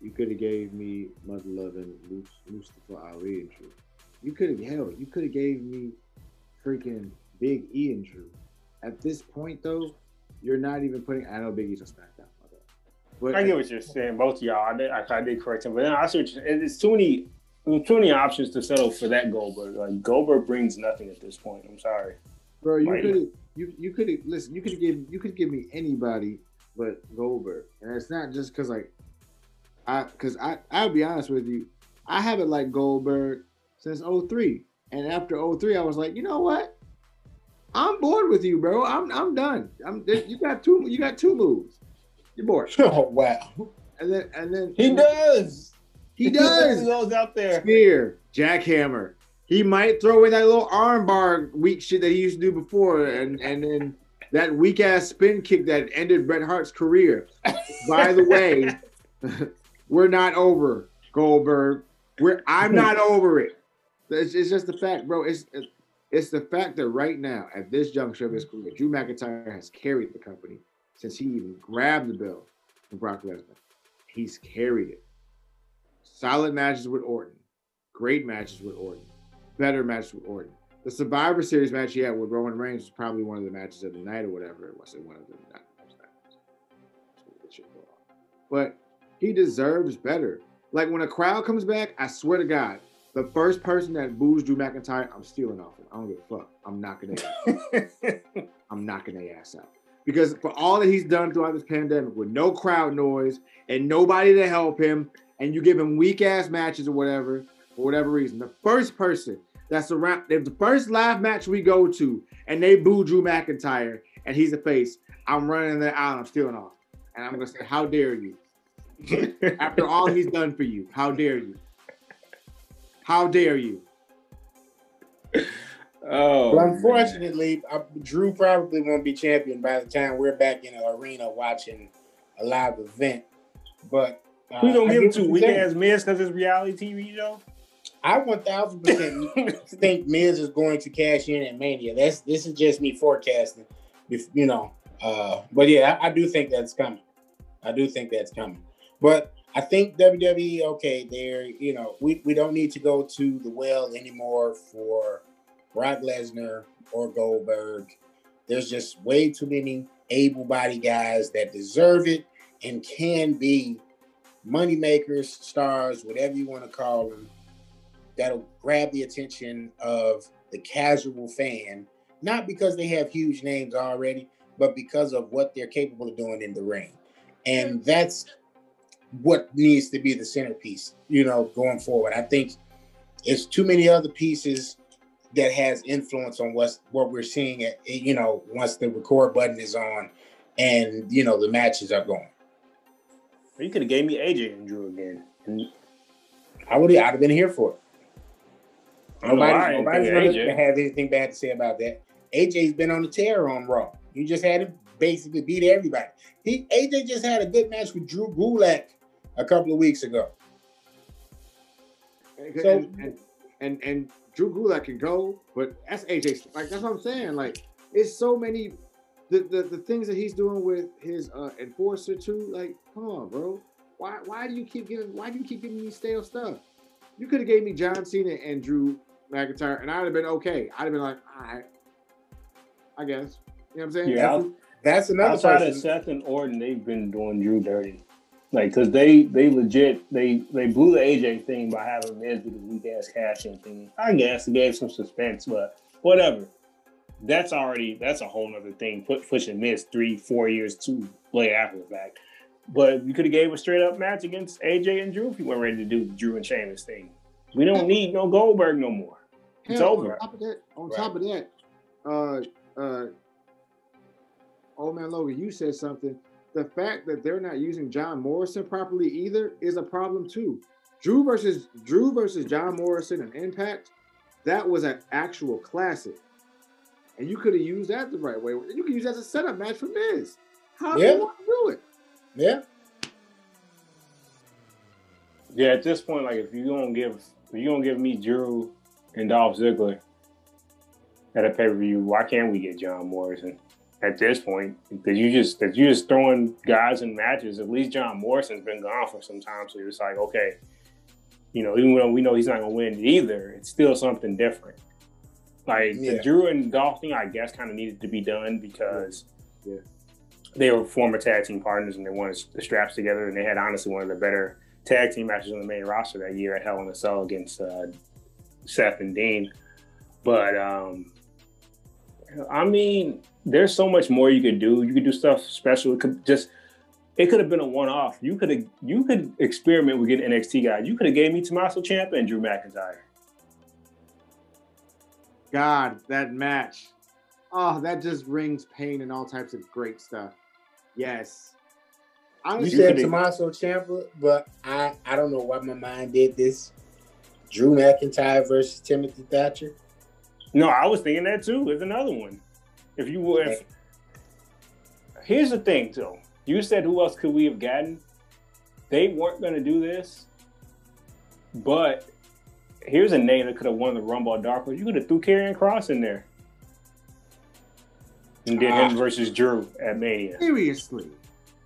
You could have gave me Mother Love and Mustafa Ali and Drew. You could have hell. You could have gave me freaking Big E and Drew. At this point, though, you're not even putting. I know Biggie's E's on SmackDown. But I get what you're saying. Both of y'all, I did, I, I did correct him, but then I see it's too many, too many options to settle for that Goldberg. Like Goldberg brings nothing at this point. I'm sorry, bro. You could you you could listen. You could give you could give me anybody but Goldberg, and it's not just because like I because I I'll be honest with you, I haven't liked Goldberg since 03. and after 03, I was like, you know what? I'm bored with you, bro. I'm I'm done. I'm you got two you got two moves. You're bored. Oh wow. And then and then he and does. He does. he goes out there. Spear, jackhammer. He might throw in that little armbar weak shit that he used to do before, and and then that weak ass spin kick that ended Bret Hart's career. By the way, we're not over Goldberg. We're I'm not over it. It's, it's just the fact, bro. It's it's the fact that right now, at this juncture of his mm-hmm. career, Drew McIntyre has carried the company since he even grabbed the belt from Brock Lesnar. He's carried it. Solid matches with Orton, great matches with Orton, better matches with Orton. The Survivor Series match he had with Roman Reigns was probably one of the matches of the night or whatever it was. It one of the night. But he deserves better. Like when a crowd comes back, I swear to God, the first person that boos Drew McIntyre, I'm stealing off him. I don't give a fuck. I'm knocking their I'm knocking their ass out. Because for all that he's done throughout this pandemic with no crowd noise and nobody to help him, and you give him weak ass matches or whatever, for whatever reason, the first person that's around, if the first live match we go to and they boo Drew McIntyre and he's a face, I'm running there out, I'm stealing off. And I'm gonna say, How dare you? After all he's done for you, how dare you? How dare you? Oh, well, unfortunately, I, Drew probably won't be champion by the time we're back in the arena watching a live event. But uh, we don't give him to weak ass Miz because it's reality TV show. I one thousand percent think Miz is going to cash in at Mania. That's this is just me forecasting. If you know, uh, but yeah, I, I do think that's coming. I do think that's coming. But I think WWE, okay, there, you know, we, we don't need to go to the well anymore for Brock Lesnar or Goldberg. There's just way too many able bodied guys that deserve it and can be money makers, stars, whatever you want to call them, that'll grab the attention of the casual fan, not because they have huge names already, but because of what they're capable of doing in the ring. And that's what needs to be the centerpiece, you know, going forward. I think it's too many other pieces that has influence on what's what we're seeing at you know once the record button is on and you know the matches are going. You could have gave me AJ and Drew again. I would I'd have been here for it. Nobody's, nobody's gonna have anything bad to say about that. AJ's been on the tear on Raw. You just had him basically beat everybody. He AJ just had a good match with Drew Gulak a couple of weeks ago. And, so, and, and, and Drew Gulak can go, but that's AJ. Like that's what I'm saying. Like it's so many the, the, the things that he's doing with his uh, enforcer too. Like, come on, bro. Why why do you keep giving why do you keep giving me stale stuff? You could have gave me John Cena and Drew McIntyre, and I'd have been okay. I'd have been like, all right, I guess. You know what I'm saying? Yeah, that's, that's another outside person. of Seth and Orton, they've been doing Drew dirty. Like, cause they they legit they they blew the AJ thing by having Miz with the weak ass cashing thing. I guess it gave some suspense, but whatever. That's already that's a whole other thing. Put pushing Miz three four years too late after the fact. But you could have gave a straight up match against AJ and Drew if you weren't ready to do the Drew and Sheamus thing. We don't need no Goldberg no more. It's Hell, over. On top of that, on right. top of that, uh, uh, old man Logan, you said something the fact that they're not using John Morrison properly either is a problem too. Drew versus Drew versus John Morrison and Impact, that was an actual classic. And you could have used that the right way. You could use that as a setup match for Miz. How yeah. do you want to do it? Yeah. Yeah, at this point, like if you gonna give if you gonna give me Drew and Dolph Ziggler at a pay per view, why can't we get John Morrison at this point? Because you just that you just throwing guys in matches. At least John Morrison's been gone for some time, so it's like okay, you know, even though we know he's not gonna win either, it's still something different. Like Yeah. the Drew and Dolph thing, I guess, kind of needed to be done because Yeah. they were former tag team partners and they wanted the straps together, and they had honestly one of the better tag team matches on the main roster that year at Hell in a Cell against uh, Seth and Dean. But um, I mean, there's so much more you could do. You could do stuff special. It could just it could have been a one-off. You could have you could experiment with getting NXT guys. You could have gave me Tommaso Ciampa and Drew McIntyre. God, that match. Oh, that just brings pain and all types of great stuff. Yes. You Honestly, said could've- Tommaso Ciampa, but I I don't know why my mind did this. Drew McIntyre versus Timothy Thatcher. No, I was thinking that too. There's another one. If you were, if, here's the thing, though. You said who else could we have gotten? They weren't going to do this, but here's a name that could have won the Rumble Dark Horse. You could have threw Karrion Kross in there, and did him Ah. versus Drew at Mania. seriously.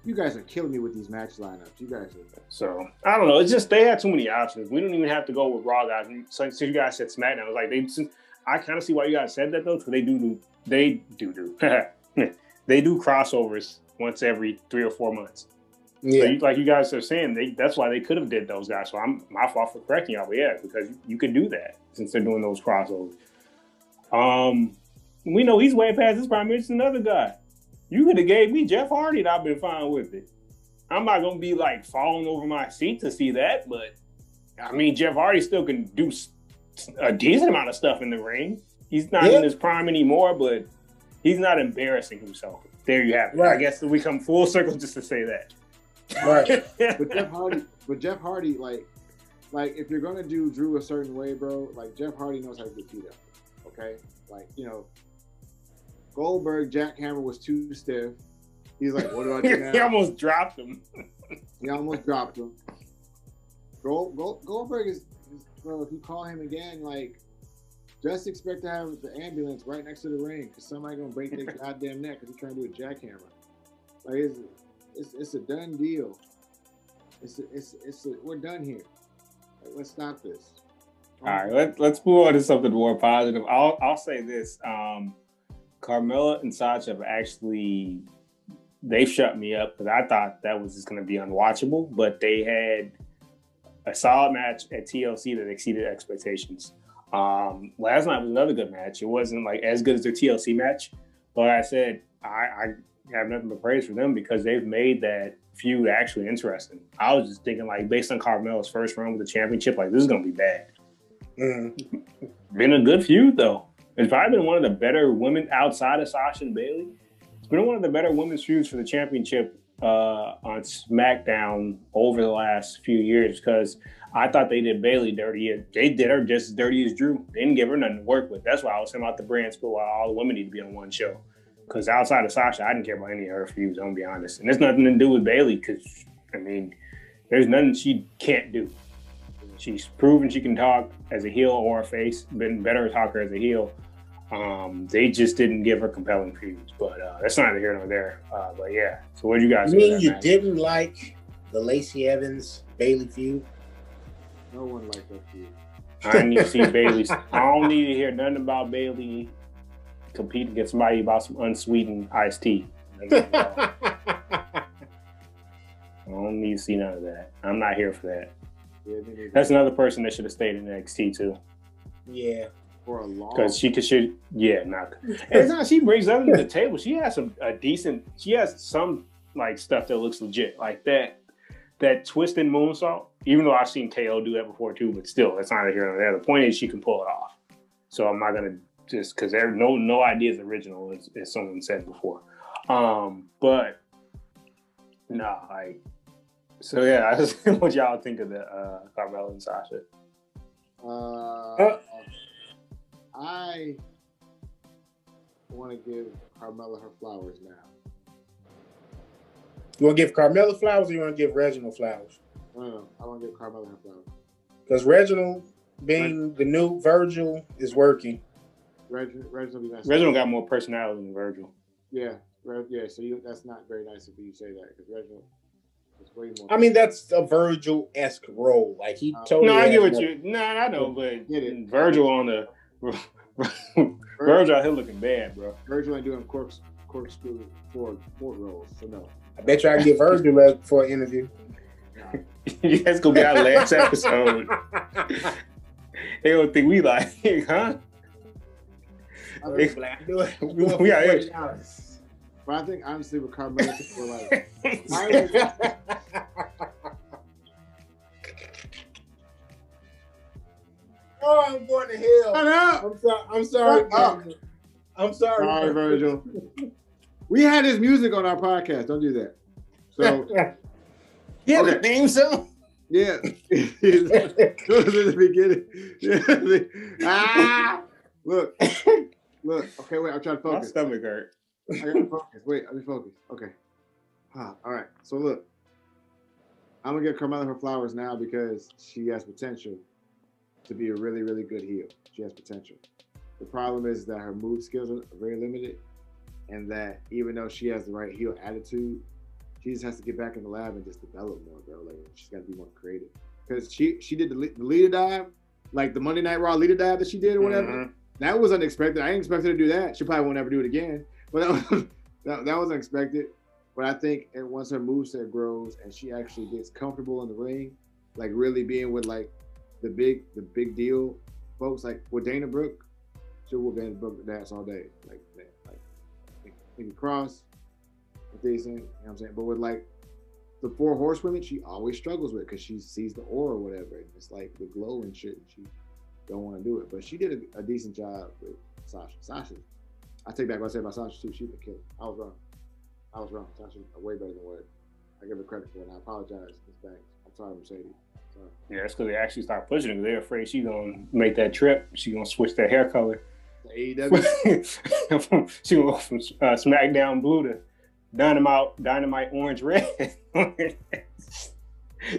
You guys are killing me with these match lineups. You guys are. So I don't know. It's just they had too many options. We don't even have to go with Raw guys. Since you guys said SmackDown, I was like they. since- I kind of see why you guys said that though, because they do do they do do they do crossovers once every three or four months. So Yeah, you, like you guys are saying, they that's why they could have did those guys. So I'm my fault for correcting y'all, but yeah, because you could do that since they're doing those crossovers. Um, we know he's way past his prime. It's another guy. You could have gave me Jeff Hardy, and I've been fine with it. I'm not gonna be like falling over my seat to see that, but I mean, Jeff Hardy still can do a decent amount of stuff in the ring. He's not Yeah. in his prime anymore, but he's not embarrassing himself. There you have it. I guess we come full circle just to say that. right. But Jeff Hardy, but Jeff Hardy, like, like if you're gonna do Drew a certain way, bro, like Jeff Hardy knows how to get beat up. Okay, like you know, Goldberg jackhammer was too stiff. He's like, what do I do now? he almost dropped him. He almost dropped him. Gold, Gold, Goldberg is, is, bro. If you call him again, like, just expect to have the ambulance right next to the ring because somebody gonna break their goddamn neck because he's trying to do a jackhammer. Like, it's, it's, it's a done deal. It's, a, it's, it's, a, we're done here. Like, let's stop this. All right, let, let's move on to something more positive. I'll I'll say this: um, Carmella and Sasha have actually they've shut me up because I thought that was just going to be unwatchable, but they had a solid match at TLC that exceeded expectations. Um, last night was another good match. It wasn't like as good as their TLC match, but like I said I, I have nothing but praise for them because they've made that feud actually interesting. I was just thinking like based on Carmella's first run with the championship, like this is going to be bad Mhm. been a good feud though. It's probably been one of the better women outside of Sasha and Bayley. It's been one of the better women's feuds for the championship uh, on SmackDown over the last few years because I thought they did Bayley dirty. They did her just as dirty as Drew. They didn't give her nothing to work with. That's why I was saying about the brand split. Why all the women need to be on one show. Because outside of Sasha, I didn't care about any of her feuds. I'm gonna be honest, and there's nothing to do with Bayley because I mean, there's nothing she can't do. She's proven she can talk as a heel or a face. Been better talker as a heel. Um, they just didn't give her compelling feuds, but uh, that's neither here nor there. Uh, but yeah, so what do you guys? You mean you match? didn't like the Lacey Evans Bayley feud? No one liked that feud. I don't need to see Bayley. I don't need to hear nothing about Bayley competing against somebody about some unsweetened iced tea. I don't need to see none of that. I'm not here for that. Yeah, That's another person that should have stayed in NXT too, yeah. for a long. because she could. Should, yeah, not. Time she brings other to the table, she has some a decent. She has some like stuff that looks legit, like that that twist and moonsault. Even though I've seen KO do that before too, but still, it's not here nor there. The point is she can pull it off. So I'm not gonna just because there no no idea is original, as, as someone said before. Um, but no, like so yeah. I just what y'all think of the uh, Carmella and Sasha. Uh, I want to give Carmella her flowers now. You want to give Carmella flowers or you want to give Reginald flowers? No, I want to give Carmella her flowers. Because Reginald, being the new Virgil, is working. Reginald, Reginald, be. Reginald got more personality than Virgil. Yeah, Re- yeah. So you, that's not very nice of you to say that because Reginald is way more. I mean, that's a Virgil esque role. Like he Uh, totally. No, I has get what no- you. No, I know, but Get. Virgil on the Virgil out here looking bad, bro. Virgil ain't doing corks, corkscrew for Ford rolls. So no. I bet you I can get Virgil up for an interview. That's gonna be our last episode. They don't think we like, huh? I think, be like, do it. We- Do it we for out here. but I think honestly with Carmella, people are like, oh, I'm going to hell. shut up. I'm sorry. I'm sorry. Shut up. Virgil. I'm sorry. Sorry, Virgil. We had his music on our podcast. Don't do that. So Yeah, Okay. the theme song. yeah, it was in the beginning. Ah, look, look. Okay, wait. I'm trying to focus. My stomach hurt. I gotta focus. Wait, let me focus. Okay. Ah, all right. So look, I'm gonna give Carmella her flowers now because she has potential to be a really, really good heel. She has potential. The problem is that her move skills are very limited, and that even though she has the right heel attitude, she just has to get back in the lab and just develop more, bro. Like she's got to be more creative. Because she she did the, le- the leader dive, like the Monday Night Raw leader dive that she did or whatever. Mhm. That was unexpected. I didn't expect her to do that. She probably won't ever do it again. But that was, that, that was unexpected. But I think and once her moveset grows and she actually gets comfortable in the ring, like really being with like the big the big deal folks, like with Dana Brooke, she'll whoop Dana Brooke dance all day. Like man, like Nikki Cross, decent, you know what I'm saying? But with like the four horsewomen, she always struggles with because she sees the aura or whatever. And it's like the glow and shit. And she don't want to do it. But she did a, a decent job with Sasha. Sasha, I take back what I said about Sasha too. She's a killer. I was wrong. I was wrong. Sasha way better than what I give her credit for. And I apologize, Miss Banks. I'm sorry, Mercedes. Yeah, that's because they actually started pushing it. They're afraid she's gonna make that trip. She's gonna switch that hair color. AEW. she gonna from uh, SmackDown blue to Dynamite Dynamite orange red.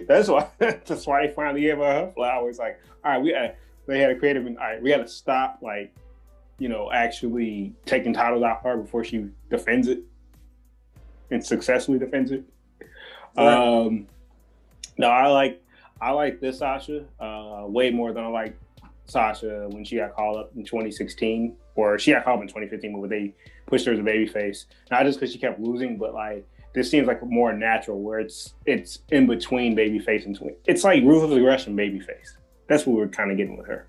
that's why. That's why they finally gave her her flowers. Like, all right, we had, they had a creative. All right, we got to stop. Like, you know, actually taking titles off her before she defends it and successfully defends it. Right. Um, no, I like I like this Sasha uh, way more than I like Sasha when she got called up in 2016, or she got called up in 2015, but they pushed her as a babyface. Not just because she kept losing, but like this seems like more natural, where it's it's in between babyface and twin. It's like ruthless aggression babyface. That's what we're kind of getting with her.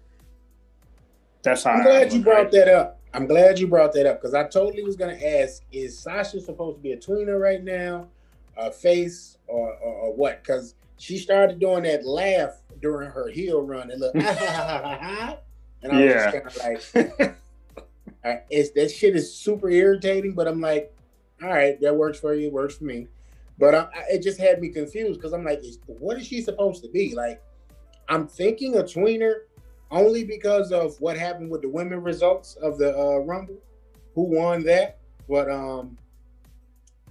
That's how I'm glad you brought at that up. I'm glad you brought that up because I totally was going to ask: Is Sasha supposed to be a tweener right now, a face, or or, or what? Because she started doing that laugh during her heel run and look, and I was Yeah. just kind of like, uh, it's that shit is super irritating. But I'm like, all right, that works for you, works for me. But I, I, it just had me confused because I'm like, is, what is she supposed to be? Like, I'm thinking a tweener only because of what happened with the women results of the uh, Rumble, who won that. But um,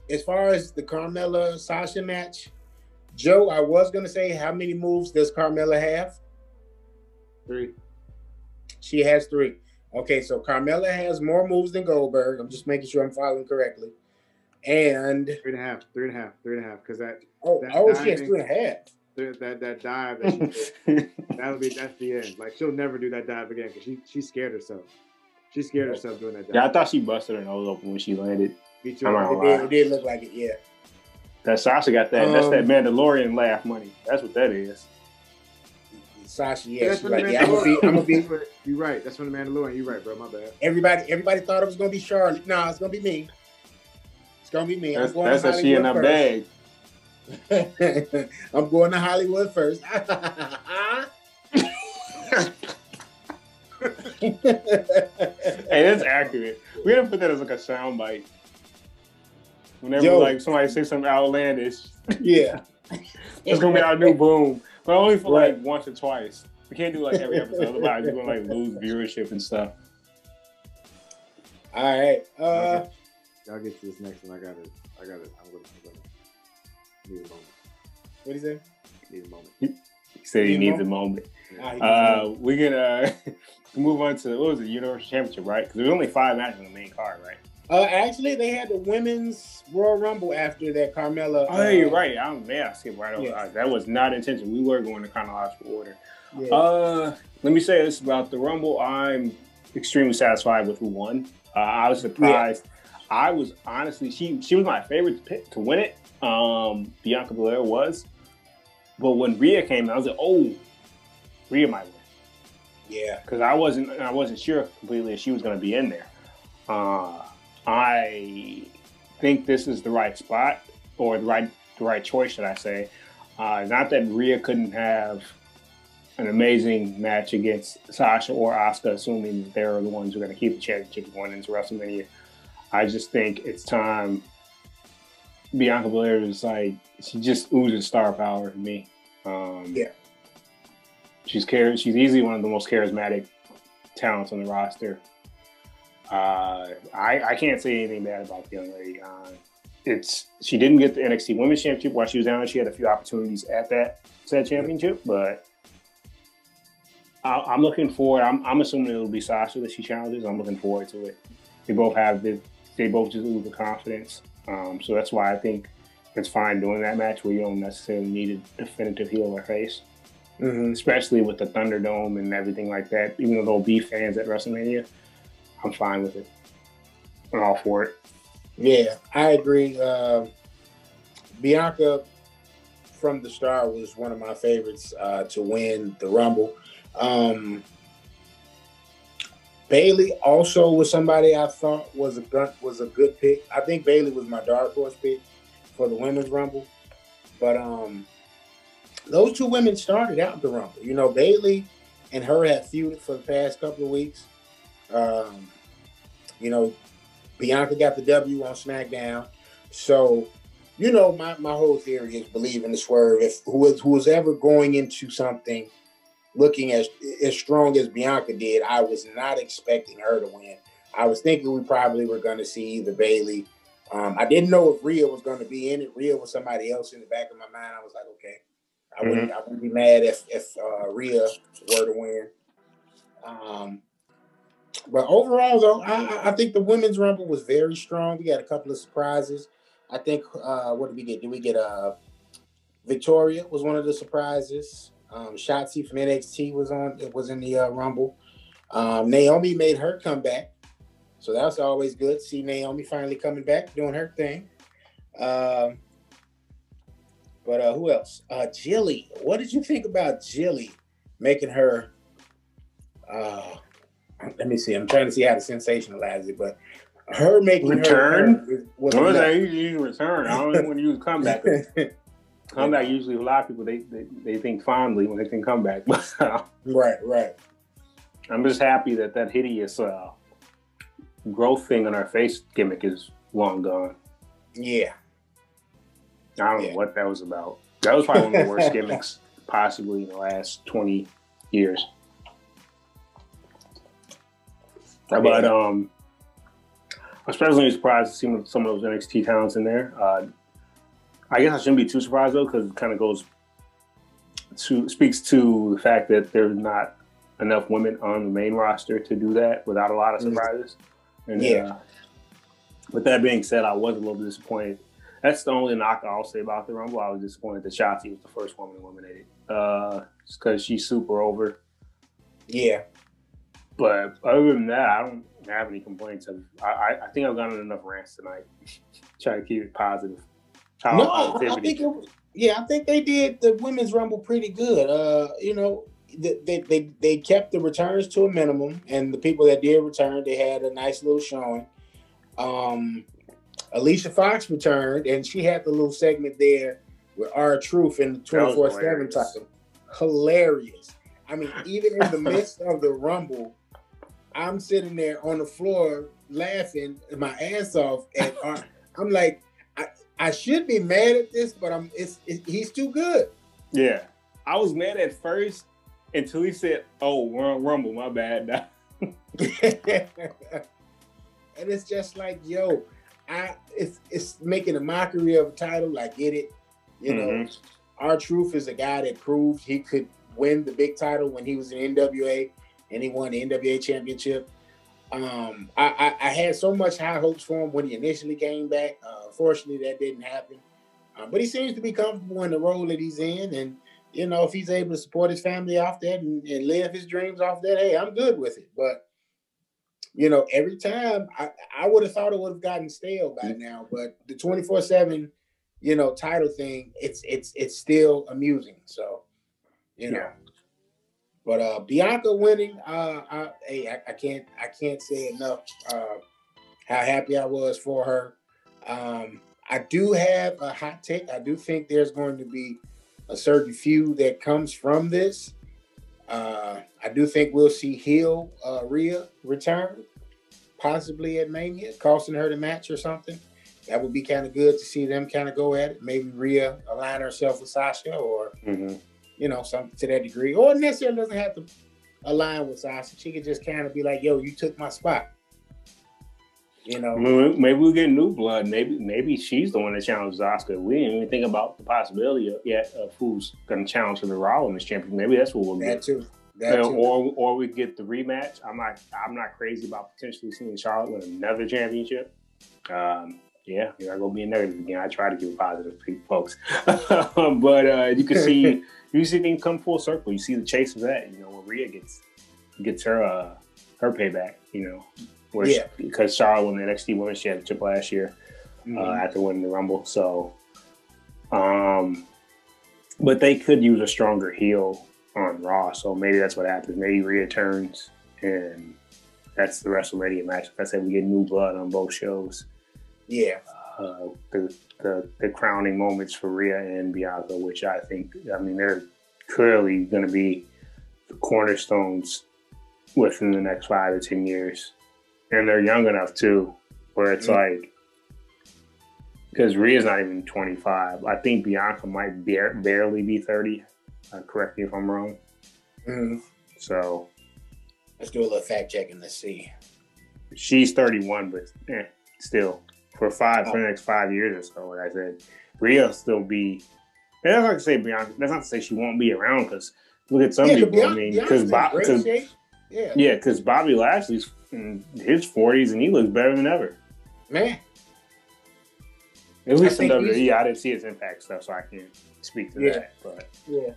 as far as the Carmella Sasha match, Joe, I was gonna say, how many moves does Carmella have? Three. She has three. Okay, so Carmella has more moves than Goldberg. I'm just making sure I'm following correctly. And Three and a half. Three and a half. Three and a half. Because that, oh, That oh, she has three and a half. that that that dive that she did, that'll be that's the end. Like she'll never do that dive again because she she scared herself. She scared herself doing that dive. yeah, I thought she busted her nose open when she landed. Me too. I'm not It gonna did, it did look like it, yeah. That Sasha got that. that's Um, that Mandalorian laugh money. That's what that is. Sasha, yeah, That's she's from like, yeah, I'm gonna be, I'm gonna be. You're right. That's from the Mandalorian. You're right, bro. My bad. Everybody, everybody thought it was gonna be Charlotte. Nah, it's gonna be me. It's gonna be me. That's, I'm going that's to how she in her Hollywood bag. I'm going to Hollywood first. Hey, that's accurate. We gotta put that as like a sound bite. Whenever Yo. like somebody says something outlandish, yeah. it's gonna be our new boom. But only for Right. like once or twice. We can't do like every episode. Otherwise, we're gonna like lose viewership and stuff. All right. Uh, Okay. I'll get to this next one. I got it. I got it. I'm gonna. I'm gonna need a moment. what do you say? Need a moment. He said he Need a needs a moment. Ah, Uh, we're gonna move on to what was the Universal Championship, right? Because there's only five matches on the main card, right? Uh, actually, they had the women's Royal Rumble after that. Carmella. Oh, uh, you're right. I'm man, I skipped right over. Yes. Uh, that was not intentional. We were going in chronological order. Yeah. Uh, let me say this about the Rumble. I'm extremely satisfied with who won. Uh, I was surprised. I was honestly she she was my favorite to pick to win it. Um, Bianca Belair was, but when Rhea came, I was like, oh, Rhea might win yeah. because I wasn't I wasn't sure completely if she was going to be in there. Uh, I think this is the right spot or the right the right choice, should I say? Uh, not that Rhea couldn't have an amazing match against Sasha or Asuka, assuming that they're the ones who are going to keep the championship going into WrestleMania. I just think it's time. Bianca Belair is like she just oozes star power to me. Um, Yeah. she's char- She's easily one of the most charismatic talents on the roster. Uh, I I can't say anything bad about the young lady. Uh, it's she didn't get the NXT Women's Championship while she was down. there. She had a few opportunities at that said championship, but I, I'm looking forward. I'm, I'm assuming it'll be Sasha that she challenges. I'm looking forward to it. They both have the they both just lose the confidence. Um, so that's why I think it's fine doing that match where you don't necessarily need a definitive heel or face, hmm especially with the Thunderdome and everything like that. Even though there'll be fans at WrestleMania, I'm fine with it. I'm all for it. Yeah, I agree. Uh, Bianca from the start was one of my favorites uh, to win the Rumble. Um, Bayley also was somebody I thought was a gun, was a good pick. I think Bayley was my dark horse pick for the women's Rumble, but um, those two women started out the Rumble. You know, Bayley and her have feuded for the past couple of weeks. Um, you know, Bianca got the W on SmackDown. So, you know, my, my whole theory is believe in the swerve. If who was who was ever going into something looking as as strong as Bianca did, I was not expecting her to win. I was thinking we probably were going to see either Bayley. Um, I didn't know if Rhea was going to be in it. Rhea was somebody else in the back of my mind. I was like, okay, I wouldn't, I wouldn't be mad if if uh, Rhea were to win. Um, but overall, though, I, I- think the women's rumble was very strong. We had a couple of surprises. I think uh, what did we get? Did we get uh, Victoria was one of the surprises. Um, Shotzi from NXT was on. It was in the uh, rumble. Um, Naomi made her comeback, so that's always good. See Naomi finally coming back, doing her thing. Um, but uh, who else? Uh, Jilly. What did you think about Jilly making her? Uh, let me see. I'm trying to see how to sensationalize it, but her making Return? her was What was that? use return. I don't know when you use comeback. comeback usually a lot of people they, they, they think fondly when they think comeback. But right, right. I'm just happy that that hideous uh, growth thing on our face gimmick is long gone. Yeah, I don't Yeah. know what that was about. That was probably one of the worst gimmicks possibly in the last 20 years. But um, I was pleasantly surprised to see some of those NXT talents in there. Uh, I guess I shouldn't be too surprised though, because it kind of goes to speaks to the fact that there's not enough women on the main roster to do that without a lot of Mhm. surprises. And Yeah. uh, with that being said, I was a little disappointed. That's the only knock I'll say about the Rumble. I was disappointed that Shotzi was the first woman eliminated, uh, just because she's super over. yeah. But other than that, I don't have any complaints. I, I, I think I've gotten enough rants tonight. Try to keep it positive. Child No, I, I think it, yeah, I think they did the women's rumble pretty good. Uh, you know, they, they they they kept the returns to a minimum, and the people that did return, they had a nice little showing. Um, Alicia Fox returned, and she had the little segment there with R-Truth in the twenty four seven title. Hilarious. I mean, even in the midst of the rumble, I'm sitting there on the floor laughing my ass off at our, I'm like, I, I should be mad at this, but I'm it's, it, he's too good. Yeah. I was mad at first until he said, Oh, Rumble, my bad. and it's just like, yo, I it's it's making a mockery of a title. I get it, you know. Mhm. R-Truth is a guy that proved he could win the big title when he was in NWA and he won the NWA championship. Um, I, I, I, had so much high hopes for him when he initially came back. Uh, fortunately, that didn't happen. Uh, but he seems to be comfortable in the role that he's in, and you know, if he's able to support his family off that and, and live his dreams off that, hey, I'm good with it. But you know, every time I, I would have thought it would have gotten stale by now, but the 24 7, you know, title thing, it's it's it's still amusing. So, you know. Yeah. But uh Bianca winning, uh I hey, I, I can't I can't say enough uh how happy I was for her. Um I do have a hot take. I do think there's going to be a certain feud that comes from this. Uh, I do think we'll see Hill uh, Rhea return, possibly at Mania, costing her the match or something. That would be kind of good to see them kind of go at it. Maybe Rhea align herself with Sasha, or mm-hmm. You know, something to that degree, or necessarily doesn't have to align with Sasha. She could just kind of be like, "Yo, you took my spot." You know, maybe we get new blood. Maybe maybe she's the one that challenges Asuka. We didn't even think about the possibility of, yet of who's going to challenge for the Raw Women's Champion. Maybe that's what we'll that get. Too. That too. Or or we get the rematch. I'm not I'm not crazy about potentially seeing Charlotte win another championship. Um, yeah, here I go being negative again. I try to give positive, folks, but uh, you can see you see things come full circle. You see the chase of that. You know, when Rhea gets gets her uh, her payback. You know, where yeah. She, because Charlotte won the NXT Women's Championship last year uh, mm-hmm. uh, after winning the Rumble. So, um, but they could use a stronger heel on Raw. So maybe that's what happens. Maybe Rhea turns and that's the WrestleMania match. Like I said, we get new blood on both shows. Yeah. Uh, the, the, the crowning moments for Rhea and Bianca, which I think, I mean, they're clearly going to be the cornerstones within the next five to ten years and they're young enough too, where it's mm-hmm. like because Rhea's not even 25. I think Bianca might bare, barely be 30. Uh, correct me if I'm wrong. Mm-hmm. So let's do a little fact checking. Let's see. She's 31, but eh, still for five oh. for the next five years or so. Like I said, Rhea still be. And that's not to say Bianca. That's not to say she won't be around because look at some yeah, people. Bianca, I mean, because Bob, yeah, yeah, because Bobby Lashley's in his forties and he looks better than ever. Man, at least in WWE, I didn't see his impact stuff, so I can't speak to yeah. that. But yeah.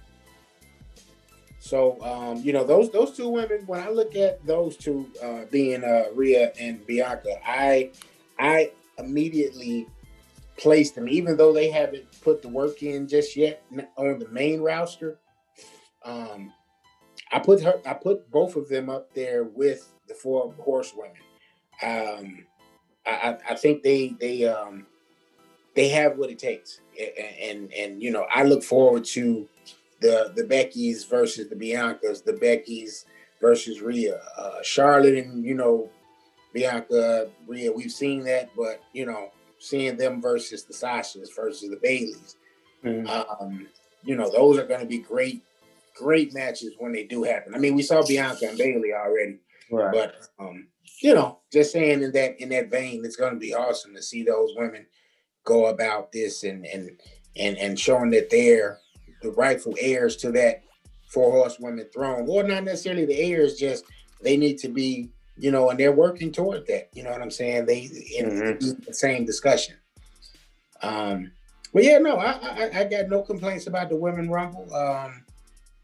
So um, you know those those two women. When I look at those two uh, being uh, Rhea and Bianca, I I immediately place them, even though they haven't put the work in just yet on the main roster. Um, I put her, I put both of them up there with the four horsewomen. Um, I, I think they they um, they have what it takes, and, and and you know I look forward to the the Becky's versus the Biancas, the Becky's versus Rhea, uh, Charlotte, and you know Bianca, Rhea. We've seen that, but you know seeing them versus the Sashas versus the Bayleys. Mm-hmm. Um, you know, those are going to be great great matches when they do happen. I mean, we saw Bianca and Bayley already, right. but um, you know, just saying in that in that vein, it's going to be awesome to see those women go about this and and and and showing that they're the rightful heirs to that four horsewomen throne, or not necessarily the heirs, just they need to be, you know, and they're working toward that. You know what I'm saying? They in mm-hmm. the same discussion. Um, but yeah, no, I, I, I got no complaints about the women rumble. Um,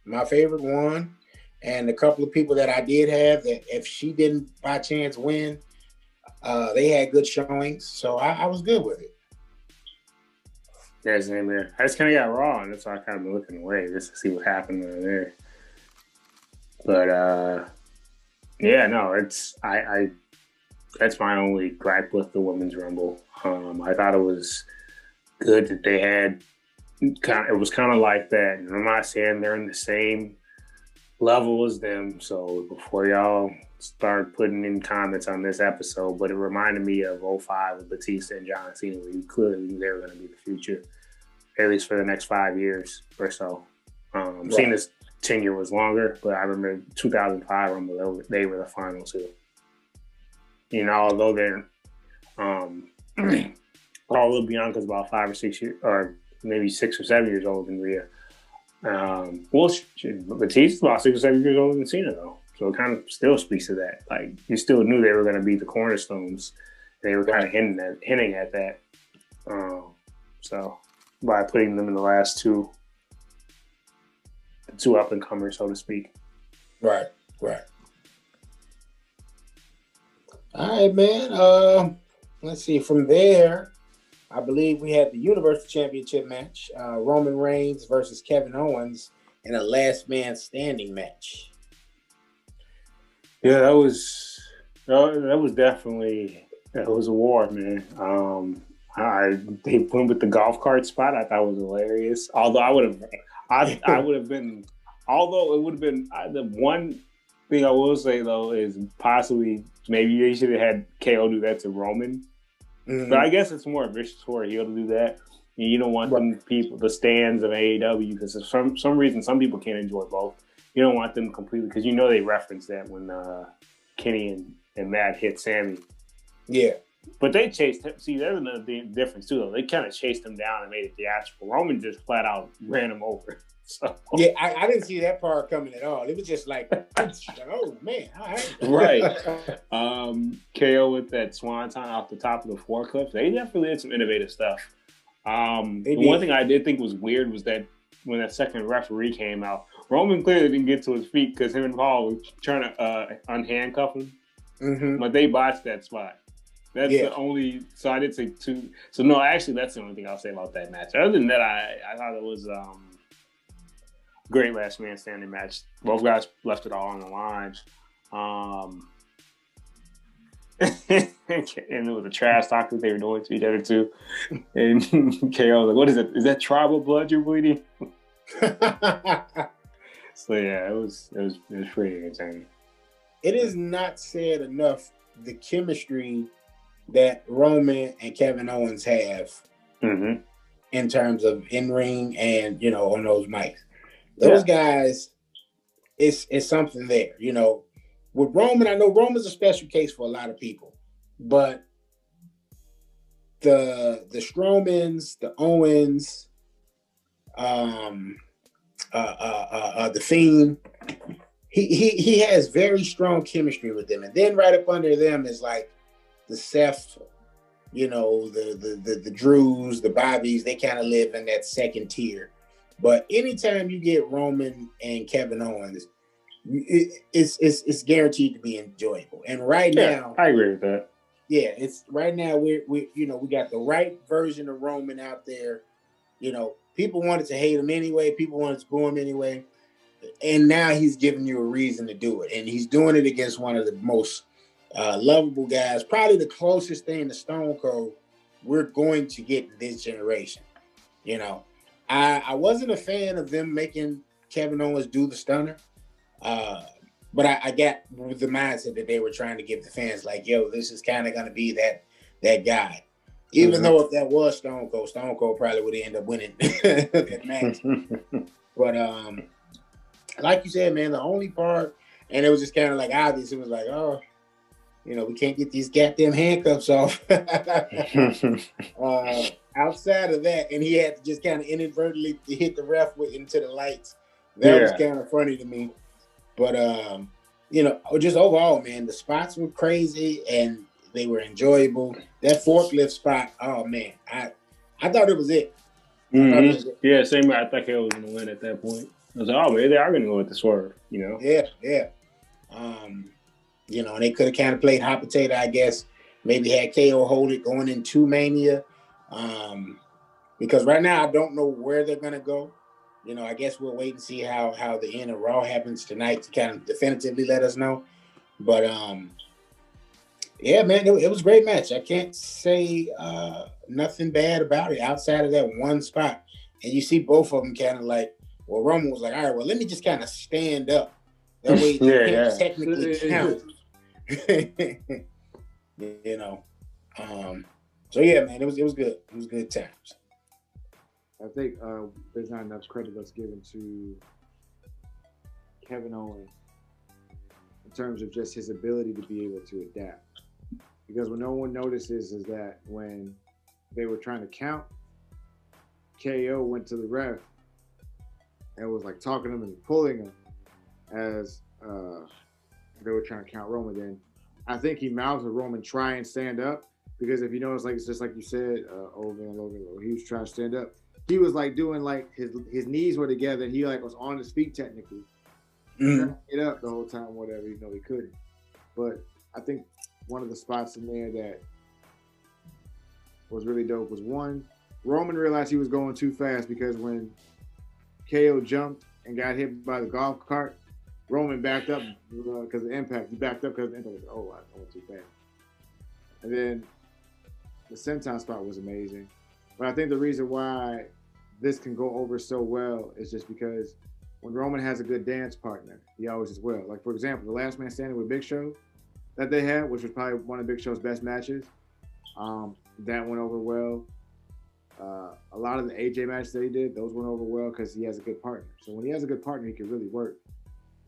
my favorite one, and a couple of people that I did have that if she didn't by chance win, uh, they had good showings, so I, I was good with it. Yeah, name there. I just kind of got raw, and that's why I kind of been looking away just to see what happened over there. But uh, yeah, no, it's I, I that's my only gripe with the women's rumble. Um, I thought it was good that they had kind of, it was kind of like that. And I'm not saying they're in the same level as them. So before y'all start putting in comments on this episode, but it reminded me of 05 with Batista and John Cena. We clearly knew they were going to be the future, at least for the next five years or so. Um, right. Cena's tenure was longer, but I remember 2005 Rumble, they were the final two. You know, although they're, um, although Bianca's about five or six years, or maybe six or seven years older than Rhea. Um, well, Batista's about six or seven years older than Cena, though. So it kind of still speaks to that. Like you still knew they were going to be the cornerstones. They were kind of hinting at, hinting at that. Um, so by putting them in the last two, two up and comers, so to speak. Right, right. All right, man. Uh, let's see. From there, I believe we had the Universal Championship match: uh, Roman Reigns versus Kevin Owens in a last man standing match. Yeah, that was that was definitely that was a war, man. Um, I they went with the golf cart spot. I thought was hilarious. Although I would have, I I would have been. Although it would have been the one thing I will say though is possibly maybe they should have had KO do that to Roman. Mm-hmm. But I guess it's more vicious for a heel to do that. You don't want them people, the stands of AEW, because for some some reason some people can't enjoy both you don't want them completely because you know they reference that when uh, Kenny and, and Matt hit Sammy. Yeah. But they chased him. See, there's another difference too, though. They kind of chased him down and made it theatrical. Roman just flat out ran him over. So. Yeah, I, I, didn't see that part coming at all. It was just like, oh man, right. Um, KO with that swanton off the top of the forklift. They definitely did some innovative stuff. Um, the one thing I did think was weird was that when that second referee came out, Roman clearly didn't get to his feet because him and Paul were trying to uh, unhandcuff him, mm-hmm. but they botched that spot. That's yeah. the only. So I did say two. So no, actually, that's the only thing I'll say about that match. Other than that, I I thought it was um great last man standing match. Both guys left it all on the line. Um, and it was a trash talk that they were doing to each other too. And KO was like, "What is it? Is that tribal blood you're bleeding?" So yeah, it was it was it was pretty entertaining. It is not said enough the chemistry that Roman and Kevin Owens have mm-hmm. in terms of in ring and you know on those mics. Those yeah. guys, it's it's something there. You know, with Roman, I know Roman's a special case for a lot of people, but the the Strowmans, the Owens, um, uh, uh, uh, uh, the Fiend. He, he he has very strong chemistry with them, and then right up under them is like the Seth, you know, the the the, the Drews, the Bobbies. They kind of live in that second tier. But anytime you get Roman and Kevin Owens, it, it's it's it's guaranteed to be enjoyable. And right yeah, now, I agree with that. Yeah, it's right now we're we you know we got the right version of Roman out there. You know, people wanted to hate him anyway. People wanted to boo him anyway. And now he's giving you a reason to do it. And he's doing it against one of the most uh, lovable guys, probably the closest thing to Stone Cold we're going to get in this generation. You know, I, I wasn't a fan of them making Kevin Owens do the stunner. Uh, but I, I got the mindset that they were trying to give the fans like, yo, this is kind of going to be that that guy. Even mm-hmm. though if that was Stone Cold, Stone Cold probably would have ended up winning that match. but um, like you said, man, the only part, and it was just kind of like obvious. It was like, oh, you know, we can't get these goddamn handcuffs off. uh, outside of that, and he had to just kind of inadvertently hit the ref with into the lights. That yeah. was kind of funny to me. But um, you know, just overall, man, the spots were crazy, and they were enjoyable. That forklift spot, oh man, I I thought it was it. Mm-hmm. It was it. Yeah, same. I thought they was gonna win at that point. I was like, oh man, they are gonna go with the swerve, you know? Yeah, yeah. Um, you know, and they could have kind of played hot potato, I guess. Maybe had KO hold it going into Mania. Um, because right now I don't know where they're gonna go. You know, I guess we'll wait and see how how the end of Raw happens tonight to kind of definitively let us know. But um, yeah, man, it, it, was a great match. I can't say uh, nothing bad about it outside of that one spot. And you see both of them kind of like, well, Roman was like, all right, well, let me just kind of stand up. That way, yeah, yeah. technically count. you know. Um, so yeah, man, it was it was good. It was good times. I think uh, there's not enough credit that's given to Kevin Owens in terms of just his ability to be able to adapt because what no one notices is that when they were trying to count, KO went to the ref and was like talking to him and pulling him as uh, they were trying to count Roman. Then I think he mouths to Roman try and stand up because if you notice, like it's just like you said, uh, old man Logan, he was trying to stand up. He was like doing like his his knees were together. and He like was on his feet technically. Mm. Get up the whole time, whatever. Even though he couldn't. But I think one of the spots in there that was really dope was one. Roman realized he was going too fast because when KO jumped and got hit by the golf cart, Roman backed up because of the impact. He backed up because of impact. Oh, I went too fast. And then the senton spot was amazing. But I think the reason why this can go over so well is just because when Roman has a good dance partner, he always is well. Like for example, the Last Man Standing with Big Show that they had, which was probably one of Big Show's best matches, um, that went over well. Uh, a lot of the AJ matches that he did, those went over well because he has a good partner. So when he has a good partner, he can really work,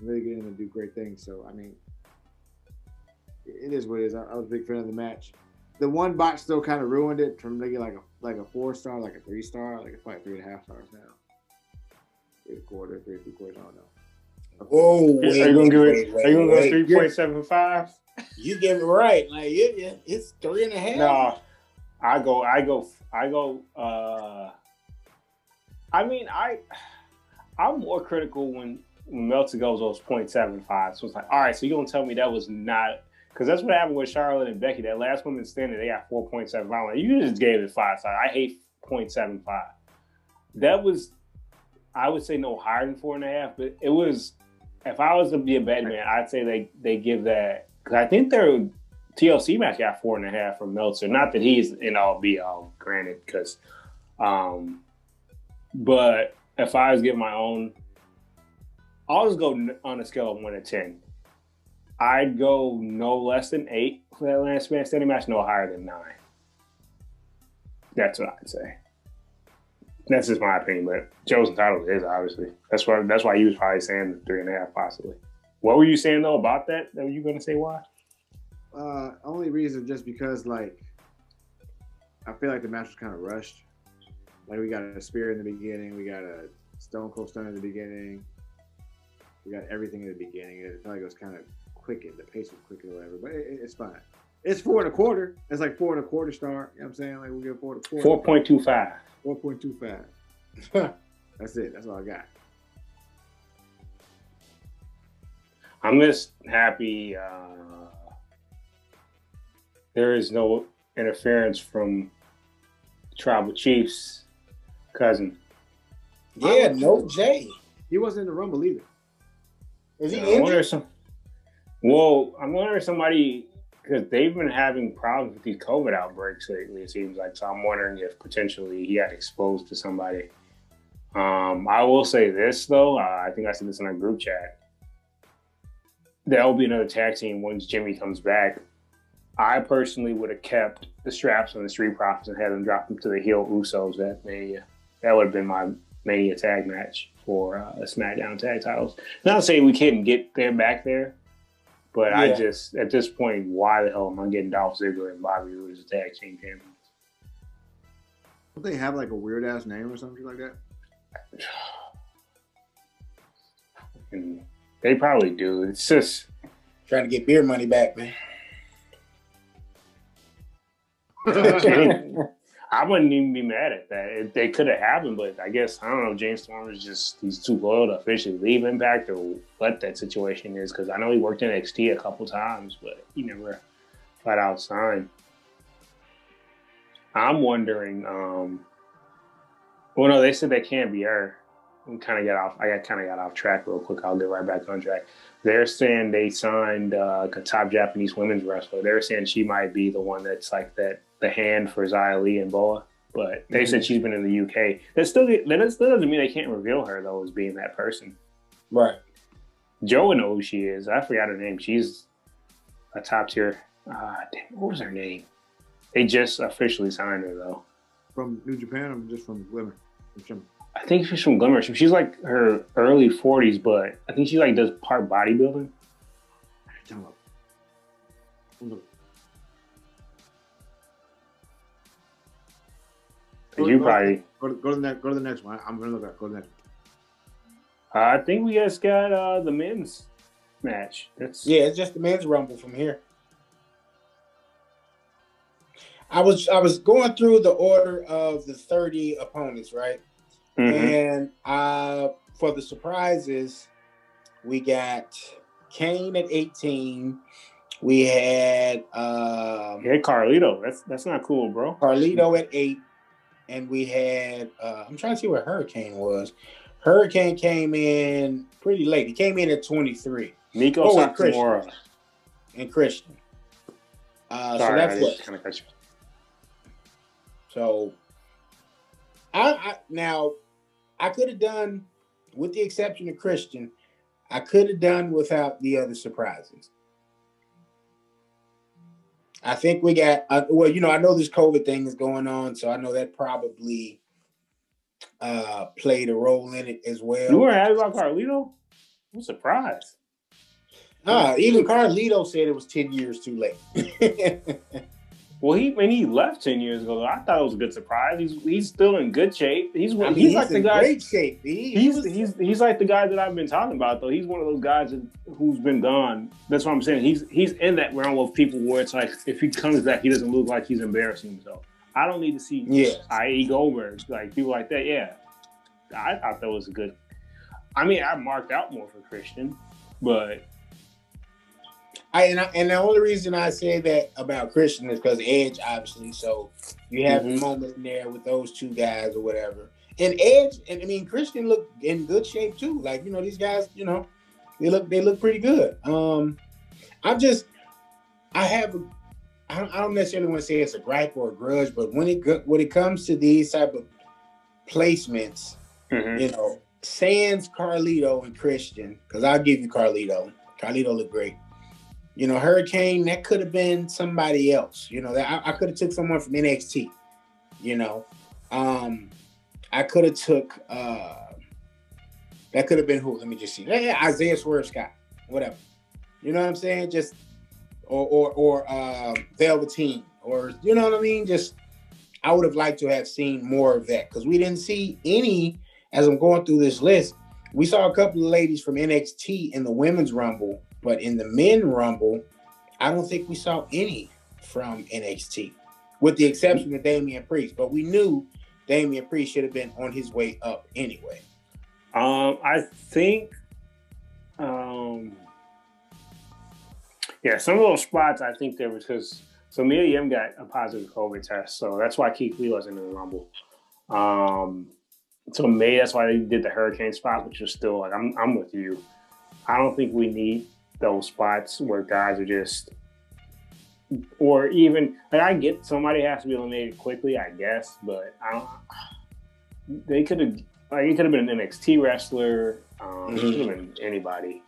really get in and do great things. So I mean, it is what it is. I, I was a big fan of the match. The one bot still kind of ruined it from making like a like a four star, like a three star, like it's like three and a half stars now. Three quarter, three three quarters, I don't know. Whoa, Are you gonna give it? wait, Are you gonna go wait. three point seven five? You give it right. Like it, it, it's three and a half. No, I go, I go, I go. uh I mean, I, I'm more critical when when Meltzer goes those 0.75. So it's like, all right, so you're gonna tell me that was not because that's what happened with Charlotte and Becky. That last woman standing, they got 4.75. I'm like, you just gave it five stars. I hate 0.75. That was, I would say no higher than four and a half, but it was. If I was to be a betting man, I'd say they they give that because I think their TLC match got four and a half from Meltzer. Not that he's in all be all, granted, because, um, but if I was giving my own, I'll just go on a scale of one to ten. I'd go no less than eight for that last man standing match, no higher than nine. That's what I'd say. That's just my opinion, but Joe's entitled to his, obviously. That's why that's why he was probably saying the three and a half, possibly. What were you saying though about that? That were you going to say why? Uh, only reason just because like I feel like the match was kind of rushed. Like we got a spear in the beginning, we got a Stone Cold Stun in the beginning, we got everything in the beginning. It felt like it was kind of quickened, the pace was quickened or whatever, but it, it- it's fine. It's four and a quarter. It's like four and a quarter star. You know what I'm saying? Like we get four and a quarter. Four point two five. Four point two five. That's it. That's all I got. I'm just happy uh, there is no interference from Tribal Chief's cousin. yeah, no Jey. He wasn't in the rumble either. Is he wonder injured? some. Well, I'm wondering if somebody because they've been having problems with these COVID outbreaks lately. It seems like so. I'm wondering if potentially he got exposed to somebody. Um, I will say this though. Uh, I think I said this in our group chat. There will be another tag team once Jimmy comes back. I personally would have kept the straps on the Street Profits and had them drop them to the heel Usos That Mania. That would have been my Mania tag match for uh, the SmackDown tag titles. Not saying we can't get there back there, but I just at this point, why the hell am I getting Dolph Ziggler and Bobby Roode as tag team champions? Don't they have like a weird ass name or something like that? And they probably do. It's just Trying to get beer money back, man. I wouldn't even be mad at that. It, they could have happened, but I guess I don't know. James Storm is just he's too loyal to officially leave Impact or what that situation is. Because I know he worked in NXT a couple times, but he never flat out signed. I'm wondering. um Well, no, they said they can't be her. We kind of got off. I got kind of got off track real quick. I'll get right back on track. They're saying they signed uh, a top Japanese women's wrestler. They're saying she might be the one that's like that the hand for Xia Li and Boa. But they said she's been in the UK. That still that, that doesn't mean they can't reveal her though as being that person. Right. Joe knows who she is. I forgot her name. She's a top tier. Ah, damn, what was her name? They just officially signed her though. From New Japan, I'm just from Glimmer. From I think she's from Glimmer. She's like her early forties, but I think she like does part bodybuilding. Tell 'em up. Tell 'em you probably Go to, go to the next. Go to the next one. I'm gonna look at. Go to the next. Uh, I think we just got uh, the men's match. That's Yeah, it's just the men's rumble from here. I was I was going through the order of the 30 opponents, right? Mhm. And uh for the surprises, we got Kane at 18. We had um Hey Carlito, that's that's not cool, bro. Carlito at eight, and we had uh, I'm trying to see where Hurricane was. Hurricane came in pretty late. He came in at 23, Nico Oh, and Christian. And Christian. Uh, Sorry, so that's what. kind of. So, I, I now I could have done, with the exception of Christian, I could have done without the other surprises. I think we got uh, well, you know, I know this COVID thing is going on, so I know that probably uh played a role in it as well. You weren't happy about Carlito? I'm surprised. Ah, even Carlito said it was 10 years too late. Well, he when he left ten years ago, I thought it was a good surprise. He's he's still in good shape. He's I mean, he's, like the guy. great shape. He, he He's he's he's like the guy that I've been talking about though. He's one of those guys who's been gone. That's what I'm saying. He's he's in that realm of people where it's like if he comes back, he doesn't look like he's embarrassing himself. I don't need to see yeah. I.E. Goldberg, like people like that. Yeah, I thought that was a good. I mean, I marked out more for Christian, but I and, I and the only reason I say that about Christian is because Edge, obviously. So you have Mhm. a moment in there with those two guys or whatever. And Edge, and I mean Christian looked in good shape too. Like you know these guys, you know, they look they look pretty good. Um, I'm just I have a I don't, I don't necessarily want to say it's a gripe or a grudge, but when it when it comes to these type of placements, mhm. you know, Sans, Carlito, and Christian, because I'll give you Carlito. Carlito looked great. You know, Hurricane, that could have been somebody else. You know, that I, I could have took someone from NXT. You know, um, I could have took uh that could have been who? Let me just see. Yeah, Isaiah Swerve Scott, whatever. You know what I'm saying? Just or or or uh, Velveteen, or you know what I mean? Just I would have liked to have seen more of that because we didn't see any as I'm going through this list, we saw a couple of ladies from NXT in the women's rumble, but in the men rumble, I don't think we saw any from NXT, with the exception of Damian Priest. But we knew Damian Priest should have been on his way up anyway. Um, I think, um, yeah, some of those spots I think there was because so Mia Yim got a positive COVID test, so that's why Keith Lee wasn't in the Rumble. Um, so May, that's why they did the Hurricane spot, which is still like I'm I'm with you. I don't think we need those spots where guys are just, or even like I get somebody has to be eliminated quickly, I guess, but I don't. They could have like it could have been an NXT wrestler. Um, It could have been anybody.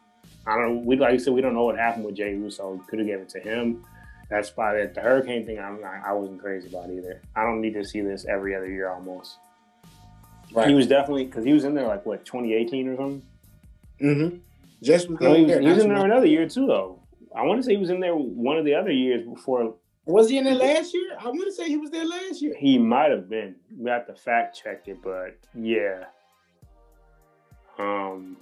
I don't. know. We like you said, we don't know what happened with Jey Uso. Could have gave it to him. That spot at the Hurricane thing, I'm not, I wasn't crazy about either. I don't need to see this every other year almost. Right. He was definitely because he was in there like what 2018 or something. Mm-hmm. Just was, was, there, he was in there another year too though. I want to say he was in there one of the other years before. Was he in there last year? I want to say he was there last year. He might have been. We have to fact check it, but yeah. Um,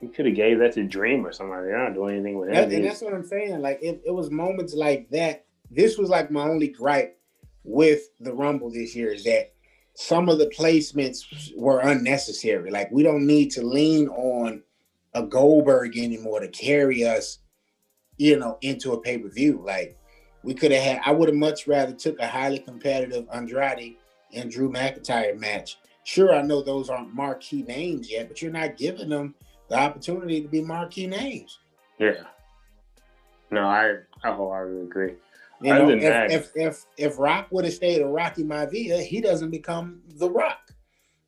he could have gave that to Dream or something. They're not doing anything with. That, and that's what I'm saying. Like it, it was moments like that. This was like my only gripe with the Rumble this year is that some of the placements were unnecessary. Like we don't need to lean on a Goldberg anymore to carry us, you know, into a pay per view. Like we could have had. I would have much rather took a highly competitive Andrade and Drew McIntyre match. Sure, I know those aren't marquee names yet, but you're not giving them the opportunity to be marquee names. yeah. No, I I wholeheartedly agree. You know, if, if if if Rock would have stayed a Rocky Maivia, he doesn't become the Rock.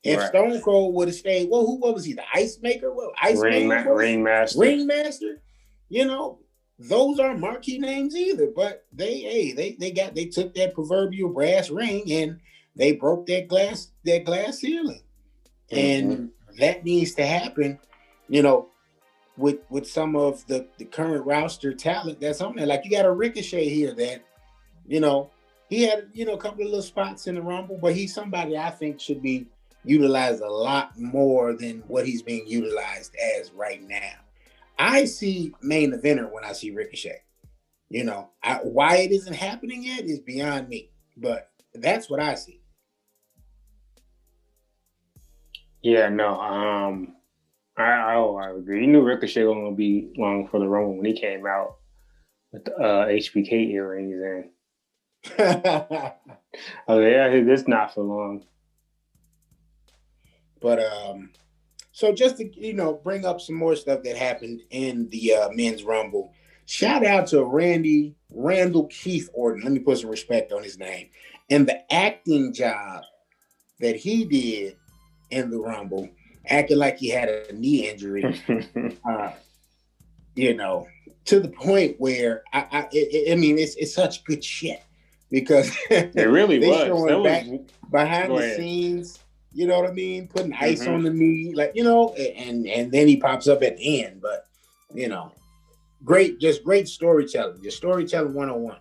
If Right. Stone Cold would have stayed, well, who what was he? The Ice Maker? Well, Ice Ring, ma- Maker? ring master. Ringmaster? You know, those aren't marquee names either. But they, hey, they they got they took that proverbial brass ring and they broke that glass that glass ceiling, and that needs to happen. You know, with with some of the the current roster talent that's on there. Like you got a Ricochet here that, you know, he had you know a couple of little spots in the Rumble, but he's somebody I think should be utilized a lot more than what he's being utilized as right now. I see main eventer when I see Ricochet. You know, I, why it isn't happening yet is beyond me, but that's what I see. Yeah, no, um, I, I, oh, I agree. You knew Ricochet was gonna be long for the Rumble when he came out with the uh, HBK earrings in. oh yeah, it's not for long. But um, so just to you know bring up some more stuff that happened in the uh, men's rumble. Shout out to Randy Randall Keith Orton. Let me put some respect on his name and the acting job that he did in the rumble, acting like he had a knee injury. uh, you know, to the point where I, I, it, I mean, it's it's such good shit because it really was. Showing back was... behind the scenes. You know what I mean? Putting ice mm-hmm. on the knee, like you know, and and then he pops up at the end. But you know, great, just great storytelling. Just storytelling one on one.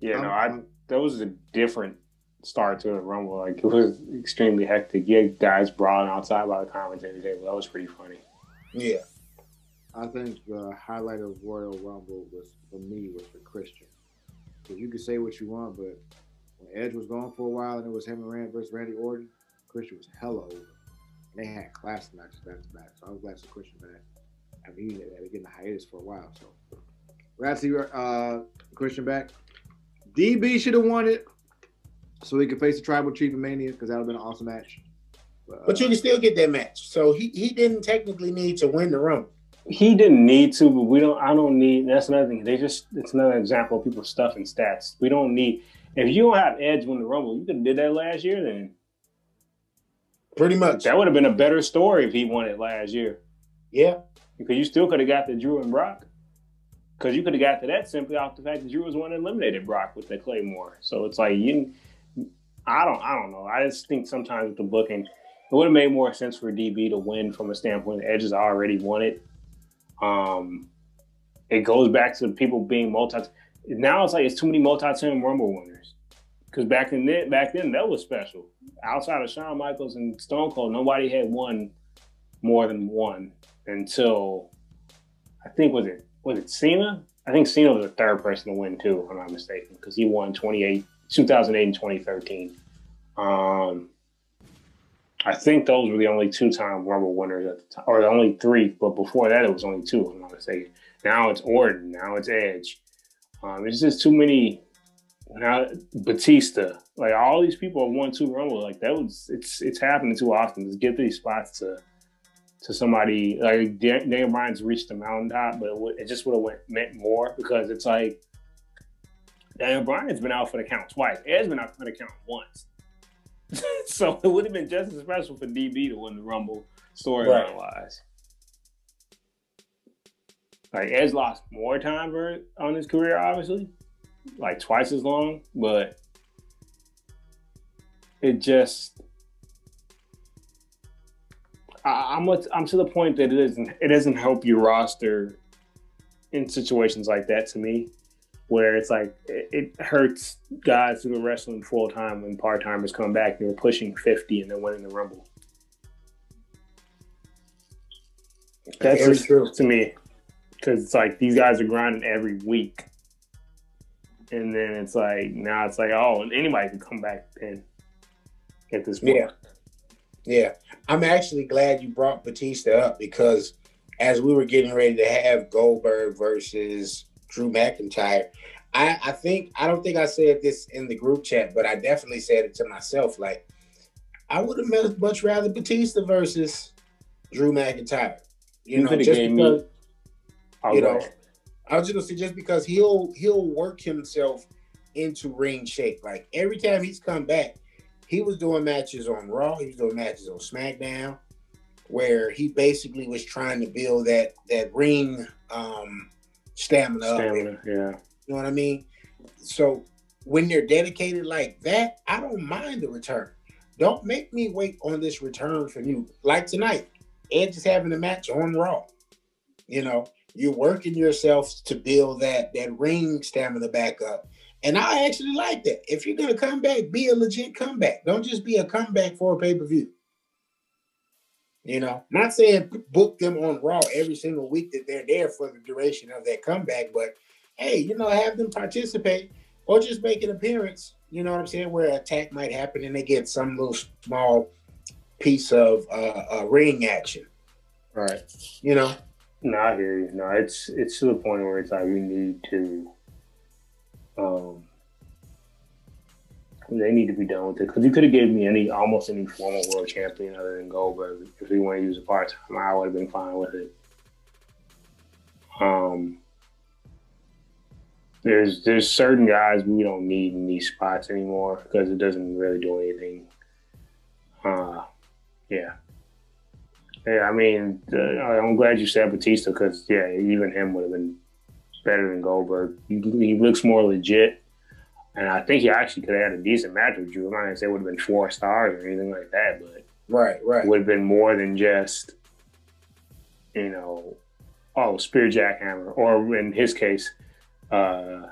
Yeah, no, I that was a different start to the rumble. Like it was extremely hectic. You had guys brawling outside by the commentary table. That was pretty funny. Yeah. I think the highlight of Royal Rumble was for me was for Christian. Because you can say what you want, but when Edge was gone for a while and it was him and Rand versus Randy Orton, Christian was hella over. And they had class matches back to back. So I was glad to see Christian back. I mean, he had been a hiatus for a while. So glad to uh, Christian back. DB should have won it so he could face the Tribal Chief of Mania because that would have been an awesome match. But, uh, but you can still get that match. So he, he didn't technically need to win the Rumble he didn't need to, but we don't. I don't need. That's another thing. They just. It's another example of people stuffing stats. We don't need. If you don't have Edge win the Rumble, you could have did that last year. Then, pretty much, that would have been a better story if he won it last year. Yeah, because you still could have got the Drew and Brock. Because you could have got to that simply off the fact that Drew was one eliminated Brock with the Claymore. So it's like you. I don't. I don't know. I just think sometimes with the booking, it would have made more sense for DB to win from a standpoint. Edge has already won it um, it goes back to people being multi. Now it's like it's too many multi-team Rumble winners. Because back in then, back then that was special. Outside of Shawn Michaels and Stone Cold, nobody had won more than one until I think was it was it Cena? I think Cena was the third person to win too, if I'm not mistaken, because he won 28, 2008 and 2013. Um, I think those were the only two time Rumble winners at the time, or the only three. But before that, it was only two. I'm not mistaken. Now it's Orton. Now it's Edge. Um, it's just too many. Now Batista, like all these people have won two Rumble. Like that was it's it's happening too often. To get these spots to to somebody like Daniel Bryan's reached the mountaintop, but it, it just would have went meant more because it's like Daniel Bryan's been out for the count twice. Edge's been out for the count once. so it would have been just as special for DB to win the Rumble storyline right. wise. Like Edge lost more time on his career, obviously, like twice as long, but it just I, am I'm to the point that it doesn't it doesn't help your roster in situations like that to me where it's like it, it hurts guys who are wrestling full time when part timers come back and they're pushing 50 and they're winning the Rumble. That's Very true to me because it's like these guys are grinding every week, and then it's like now it's like oh anybody can come back and get this. Point. Yeah, yeah. I'm actually glad you brought Batista up because as we were getting ready to have Goldberg versus Drew McIntyre. I, I think I don't think I said this in the group chat, but I definitely said it to myself. Like I would have much rather Batista versus Drew McIntyre. You, you know, just because you know, I was just gonna say just because he'll he'll work himself into ring shape. Like every time he's come back, he was doing matches on Raw, he was doing matches on SmackDown, where he basically was trying to build that that ring um stamina. Stamina, yeah. You know what I mean? So when you're dedicated like that, I don't mind the return. Don't make me wait on this return from you. Like tonight, Edge is having a match on Raw. You know, You're working yourself to build that that ring stamina back up. And I actually like that. If you're gonna come back, be a legit comeback. Don't just be a comeback for a pay-per-view. You know, not saying book them on Raw every single week that they're there for the duration of that comeback, but hey, you know, have them participate or just make an appearance. You know what I'm saying? Where attack might happen and they get some little small piece of uh, uh, ring action. Right. You know. No, I hear you. No, it's it's to the point where it's like we need to. Um, they need to be done with it because you could have gave me any almost any former world champion other than Goldberg. If we want to use a part time, I would have been fine with it. Um, there's there's certain guys we don't need in these spots anymore because it doesn't really do anything. Uh, yeah. Yeah, I mean, uh, I'm glad you said Batista because yeah, even him would have been better than Goldberg. He, he, looks more legit, and I think he actually could have had a decent match with Drew. I'm not gonna say it would have been four stars or anything like that, but right, right, would have been more than just you know, oh, spear jackhammer, or in his case, uh,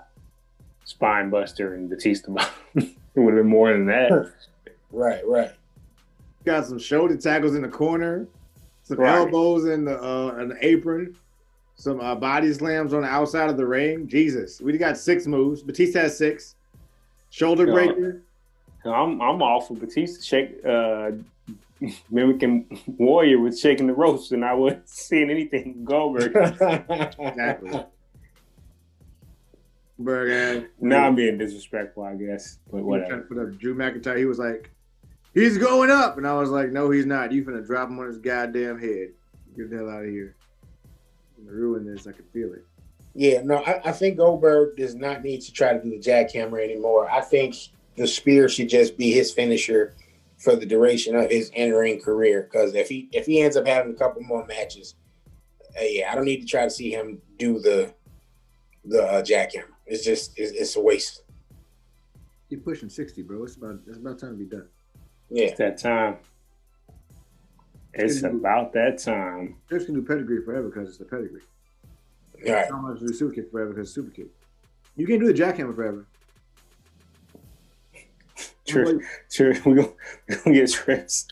spine buster and Batista. it would have been more than that. right, right. Got some shoulder tackles in the corner some right. elbows in the uh, in the apron, some uh, body slams on the outside of the ring. Jesus, we got six moves. Batista has six. Shoulder breaker. I'm I'm all for Batista shake uh, mimicking Warrior with shaking the ropes, and I wasn't seeing anything Goldberg. exactly. Berg, now I'm being disrespectful, I guess, but whatever. Put up Drew McIntyre. He was like, he's going up. And I was like, no, he's not. You finna drop him on his goddamn head. Get the hell out of here. ruin this. I can feel it. Yeah, no, I, I, think Goldberg does not need to try to do the jackhammer anymore. I think the spear should just be his finisher for the duration of his entering career. Because if he if he ends up having a couple more matches, uh, yeah, I don't need to try to see him do the the uh, jackhammer. It's just it's, it's a waste. You're pushing sixty, bro. It's about it's about time to be done. Yeah. It's that time. It's about that time. Just can do pedigree forever because it's the pedigree. All right. How much do super kick forever because it's super kick. You can't do the jackhammer forever. True, true. We're gonna, we gonna get trips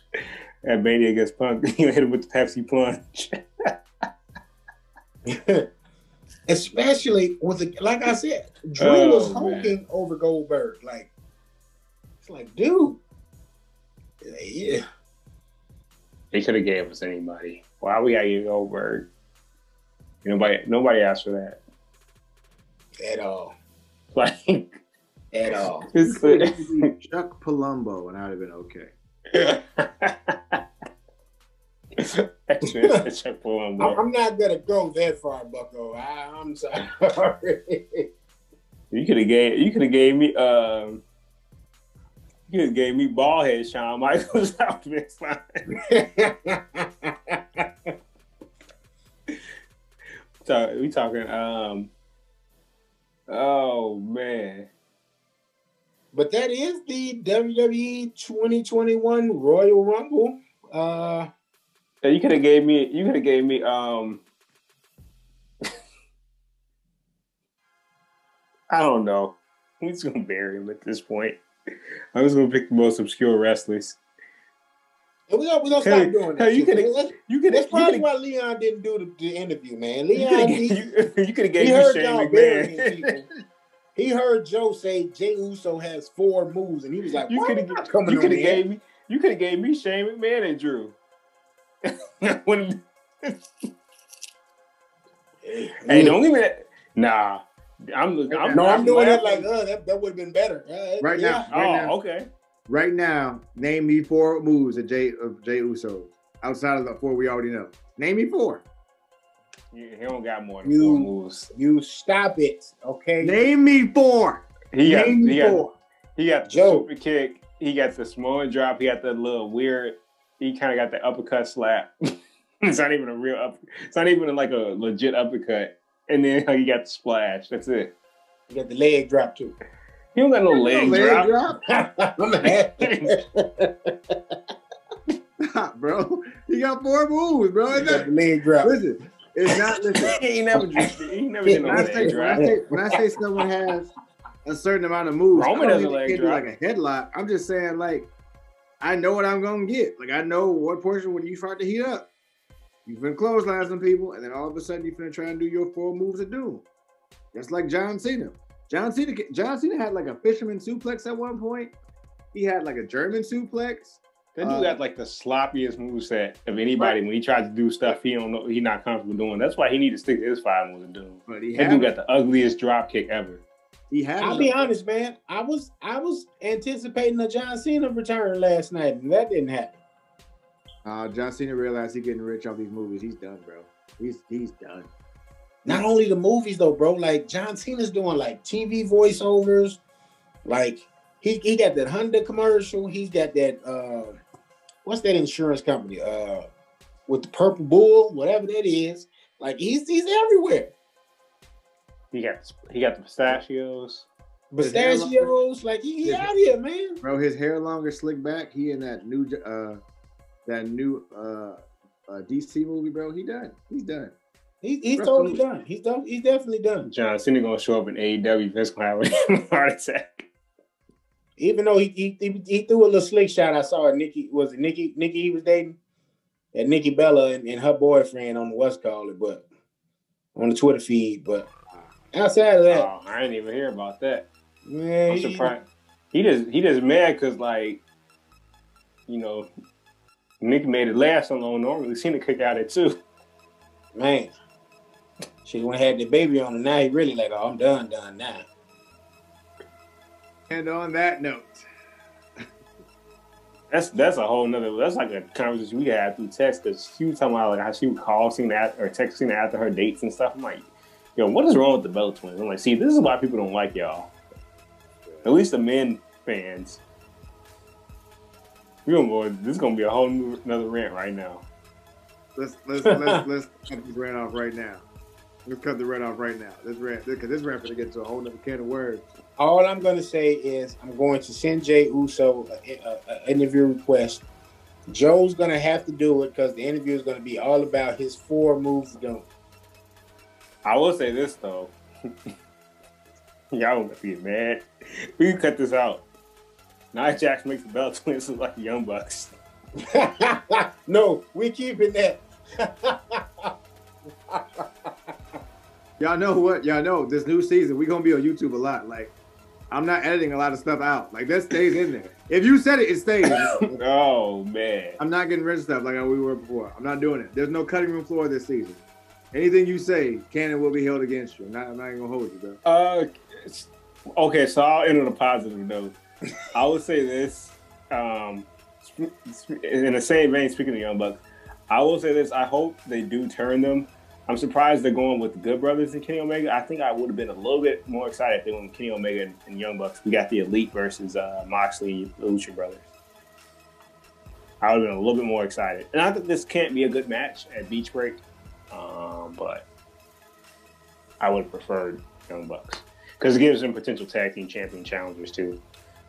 at Mania against Punk. You hit him with the Pepsi plunge. Especially with the, like I said, Drew oh, was hulking over Goldberg. Like, it's like, dude, yeah. They could have gave us anybody. Why we gotta get Goldberg? Nobody, nobody asked for that at all. Like at all. Chuck Palumbo, and I'd have been okay. Chuck Palumbo. I'm not gonna go that far, Bucko. I, am sorry. you could have gave. You could have gave me. Um, you just gave me ball head Shawn Michaels out next time. So we talking um oh man. But that is the WWE 2021 Royal Rumble. Uh you could have gave me you could have gave me um I don't know. we just gonna bury him at this point. I was gonna pick the most obscure wrestlers. And we gonna, we gonna stop hey, doing that. Hey, you could you could That's probably why Leon didn't do the, the interview, man. Leon, you could have gave me Shane McMahon. he heard Joe say Jey Uso has four moves, and he was like, "You could have you could have gave me you could have gave me Shane McMahon and Drew." when, hey, don't leave it. Nah, I'm, I'm no, I'm, I'm doing it like uh, that. That would have been better. Uh, right yeah. now, right oh, now, okay. Right now, name me four moves of Jey of Jey Uso outside of the four we already know. Name me four. Yeah, he don't got more than you, four moves. You stop it, okay? Name me four. He got, name he four. Got, he got the Joe. super kick. He got the small drop. He got the little weird. He kind of got the uppercut slap. it's not even a real up. It's not even like a legit uppercut and then you got the splash. That's it. You got the leg drop too. You don't got no leg, no leg drop. drop. bro, you got four moves, bro. You got leg drop. Listen, It's not. Listen, he never, he never did no when I, leg say, when, I drop. say, when I say someone has a certain amount of moves, Roman I don't does a mean leg do drop. like a headlock. I'm just saying, like, I know what I'm gonna get. Like, I know what portion when you start to heat up, you finna clothesline some people, and then all of a sudden you're gonna try and do your four moves of doom. Just like John Cena. John Cena. John Cena had like a fisherman suplex at one point. He had like a German suplex. That Uh, dude got like the sloppiest moveset of anybody. When he tries to do stuff he don't know, he not comfortable doing. That's why he need to stick to his five moves of doom. But he That had dude got the ugliest drop kick ever. he had I'll be honest, man. I was I was anticipating a John Cena return last night, and that didn't happen. Uh, John Cena realized he's getting rich off these movies. He's done, bro. He's he's done. Not only the movies though, bro. Like John Cena's doing like TV voiceovers. Like he he got that Honda commercial. He's got that uh what's that insurance company? Uh with the purple bull, whatever that is. Like he's he's everywhere. He got he got the pistachios. His hair longer. Pistachios, like he, he His- out here, man. Bro, his hair longer, slick back. He in that new uh that new uh, uh DC movie, bro. He done. He's done. He, he's totally done. He's done. He's definitely done. John Cena gonna show up in AEW. Vince gonna have a heart attack. Even though he he, he, he threw a little slick shot, I saw it. Nikki was it Nikki Nikki he was dating that Nikki Bella and, and her boyfriend on the West call it, but on the Twitter feed. But outside of that, Oh, I didn't even hear about that. man, I'm he- surprised. He just he just mad because like, you know, Nick made it last so long. Normally, Cena kick out it too. man, she went had the baby on, and now he really like, oh, I'm done, done now. And on that note, That's that's a whole nother. That's like a conversation we had through text because she was talking about like how she would call Cena at, or text Cena after her dates and stuff. I'm like, yo, what is wrong with the Bella twins? I'm like, see, this is why people don't like y'all. At least the men fans. We gonna go. This is gonna be a whole new another rant right now. let's let's let's let's cut this rant off right now. Let's cut the rant off right now. This rant because this rant gonna get to a whole nother can of words. All I'm gonna say is I'm going to send Jey Uso an interview request. Joe's gonna have to do it because the interview is gonna be all about his four moves done. I will say this though. Y'all gonna be mad. We can cut this out. Nia Jax makes the Bella twins look like the Young Bucks. no, we keeping that. Y'all know what? Y'all know this new season we gonna be on YouTube a lot. Like I'm not editing a lot of stuff out. Like that stays in there. If you said it, it stays. Oh man. I'm not getting rid of stuff like we were before. I'm not doing it. There's no cutting room floor this season. Anything you say, canon will be held against you. I'm not, I'm not even gonna hold you, bro. Uh, okay, so I'll end on a positive note. I would say this, um, in the same vein. Speaking of Young Bucks, I will say this. I hope they do turn them. I'm surprised they're going with the Good Brothers and Kenny Omega. I think I would have been a little bit more excited if they went with Kenny Omega and, and Young Bucks. We got the Elite versus uh, Moxley, the Lucha Brothers. I would have been a little bit more excited. And I think this can't be a good match at Beach Break, um, but I would have preferred Young Bucks because it gives them potential tag team champion challengers too,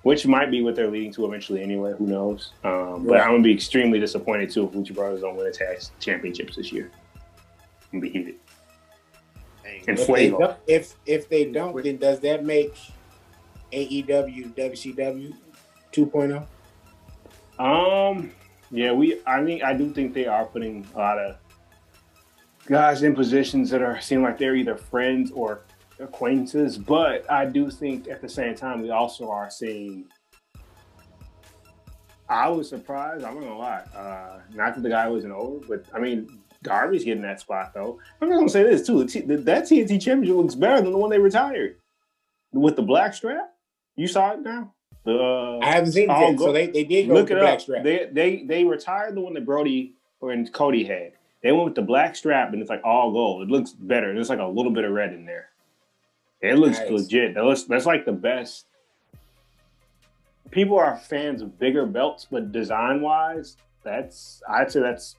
which might be what they're leading to eventually anyway. Who knows? Um, but I'm gonna be extremely disappointed too if Lucha Brothers don't win the tag championships this year. I'm be heated. And If they, don't, if if they don't, then does that make AEW WCW 2.0? Um, yeah, we. I think I do think they are putting a lot of guys in positions that are seem like they're either friends or acquaintances. But I do think at the same time we also are seeing. I was surprised. I'm not gonna lie. Uh, not that the guy wasn't over, but I mean, Darby's getting that spot though. I'm just gonna say this too. the T- the- That TNT Championship looks better than the one they retired with the black strap. You saw it now. The uh, I haven't seen it yet, go- so they, they did go Look with the up. strap. They they they retired the one that Brodie or and Cody had. They went with the black strap and it's like all gold. It looks better. There's like a little bit of red in there. It looks Nice. legit. That looks that's like the best. People are fans of bigger belts, but design wise, that's I'd say that's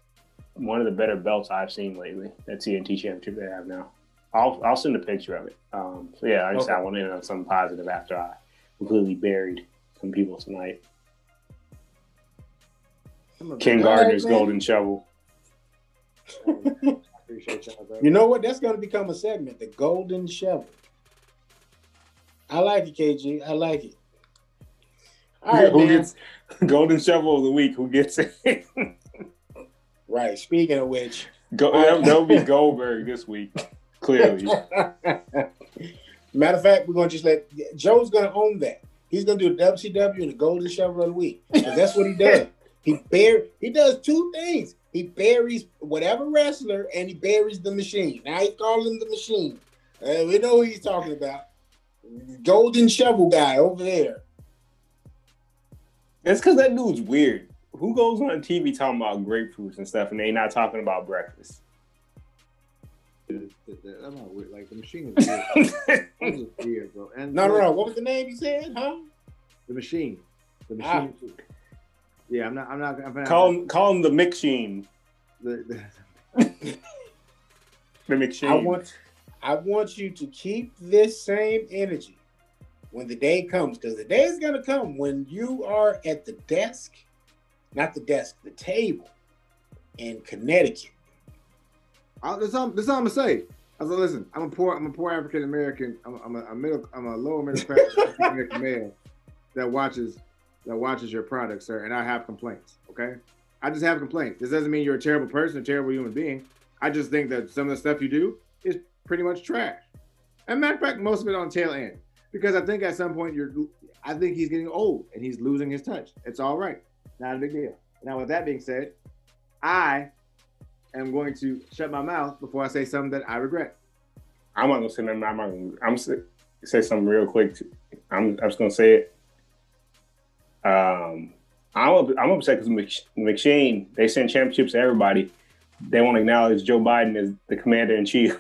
one of the better belts I've seen lately. That TNT championship they have now. I'll I'll send a picture of it. Um, so yeah, I just Okay. I want to end on something positive after I completely buried some people tonight. Some King the- All right, Gardner's man. golden shovel. Appreciate y'all. You know what? That's going to become a segment, the Golden Shovel. I like it, KG. I like it. All right, who man. gets Golden Shovel of the Week? Who gets it? Right. Speaking of which, Go, that, that'll be Goldberg this week. Clearly, matter of fact, we're going to just let Joe's going to own that. He's going to do the WCW and the Golden Shovel of the Week. that's what he does. He bear he does two things. He buries whatever wrestler and he buries the machine. Now he's calling him the machine. Uh, we know who he's talking about. Golden Shovel guy over there. it's because that dude's weird. Who goes on TV talking about grapefruits and stuff, and they not talking about breakfast? I'm not weird. Like the machine is weird. This is weird, bro. And No, no, no. What was the name you said? Huh? The machine. The Ah. machine. Yeah, I'm not. I'm not. I'm not call him, call him the McSheen. The, the, The McSheen. I want I want you to keep this same energy when the day comes, because the day is gonna come when you are at the desk, not the desk, the table in Connecticut. I, that's all. That's all I'm gonna say. I was like, listen. I'm a poor. I'm a poor African American. I'm, a- I'm a, middle. I'm a lower middle class American male that watches that watches your product, sir. And I have complaints. Okay. I just have complaints. This doesn't mean you're a terrible person, a terrible human being. I just think that some of the stuff you do is pretty much trash. And matter of fact, most of it on tail end. Because I think at some point you're I think he's getting old and he's losing his touch. It's all right. Not a big deal. Now with that being said, I am going to shut my mouth before I say something that I regret. I'm not gonna say nothing. I'm not gonna. I'm gonna say something real quick. I'm. I'm just gonna say it. Um, I'm. I'm upset because McShane. They send championships to everybody. They want to acknowledge Joe Biden as the commander in chief,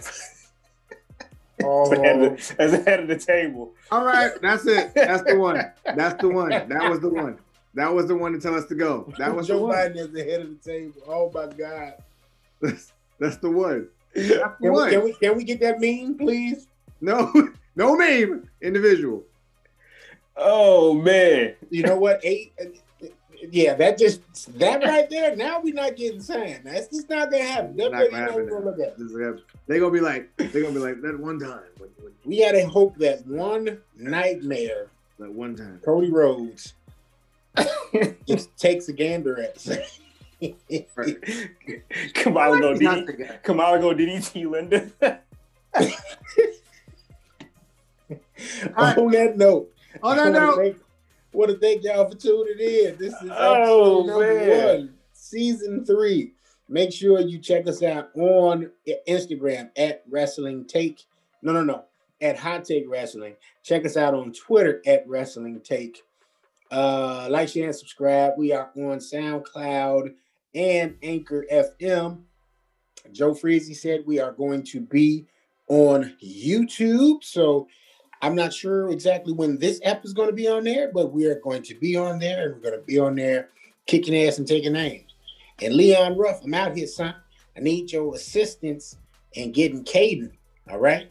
Oh, as, the head of the, as the head of the table. All right, that's it. That's the one. That's the one. That was the one. That was the one to tell us to go. That was the Joe one. Biden is the head of the table. Oh my God. That's, that's the one. That's the Can we, can we can we get that meme, please? No, no meme. Individual. Oh man, You know what? Eight. Yeah, that just that right there. Now we're not getting signed. That's just not gonna happen. Not gonna happen gonna look at it. This is gonna- They're gonna be like, they're gonna be like that one time. when- when- We gotta hope that one nightmare, That one time. Cody Rhodes, just takes a gander at. us. Right. Kamala go He's not DD. Kamala go DDT Linda. On that note, On I that wanna note, thank- want to thank y'all for tuning in. This is oh, episode Oh, number man. one, season three. Make sure you check us out on Instagram at Wrestling Take. No, no, no, at Hot Take Wrestling. Check us out on Twitter at Wrestling Take. Uh, like, share, and subscribe. We are on SoundCloud and Anchor FM. Joe Freezy said we are going to be on YouTube. So I'm not sure exactly when this app is going to be on there, but we are going to be on there and we're going to be on there kicking ass and taking names. And Leon Ruff, I'm out here, son. I need your assistance in getting Caden. All right.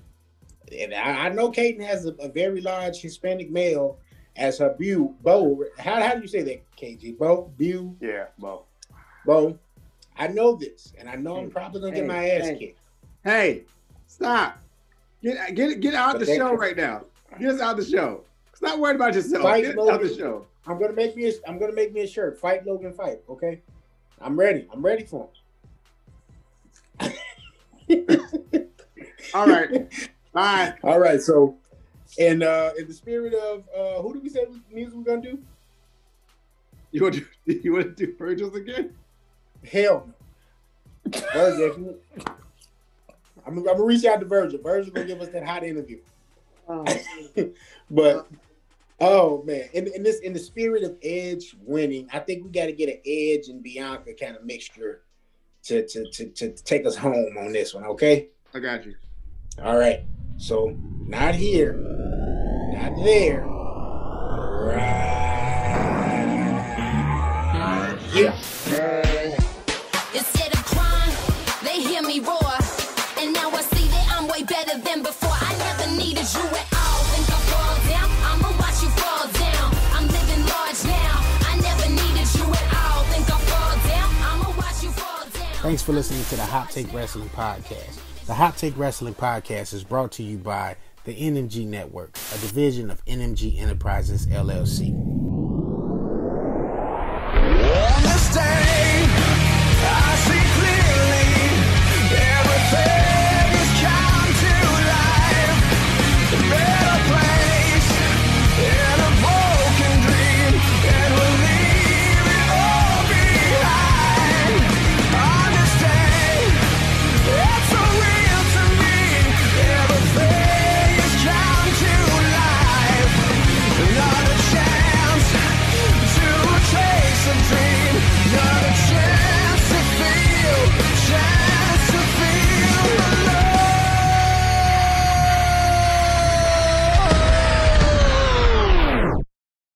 And I, I know Caden has a, a very large Hispanic male as her beau. Bo, how, how do you say that, KG? Bo, beau, yeah, well, Bo. I know this, and I know I'm probably gonna get my ass hey. kicked. hey, stop. Get get get out But the show right now. Get us out of the show. Stop worrying about yourself. Fight Get us out the show. I'm gonna make me. A, I'm gonna make me a shirt. Fight Logan, fight. Okay, I'm ready. I'm ready for him. All right. Bye. All right. So, in uh, in the spirit of uh, who do we say music we're gonna do? You want to you want to do Virgil's again? Hell no. Virgil, I'm, I'm gonna reach out to Virgil. Virgil gonna give us that hot interview. But oh man, in, in this in the spirit of Edge winning, I think we got to get an Edge and Bianca kind of mixture to to, to to take us home on this one. Okay. I got you. All right. So not here, not there. Right here. Instead of crying, they hear me roar. And now I see that I'm way better than before. I never needed you at all. Think I fall down? I'ma watch you fall down. I'm living large now. I never needed you at all. Think I fall down? I'ma watch you fall down. Thanks for listening to the Hot Take Wrestling Podcast. The Hot Take Wrestling Podcast is brought to you by the NMG Network, a division of NMG Enterprises LLC.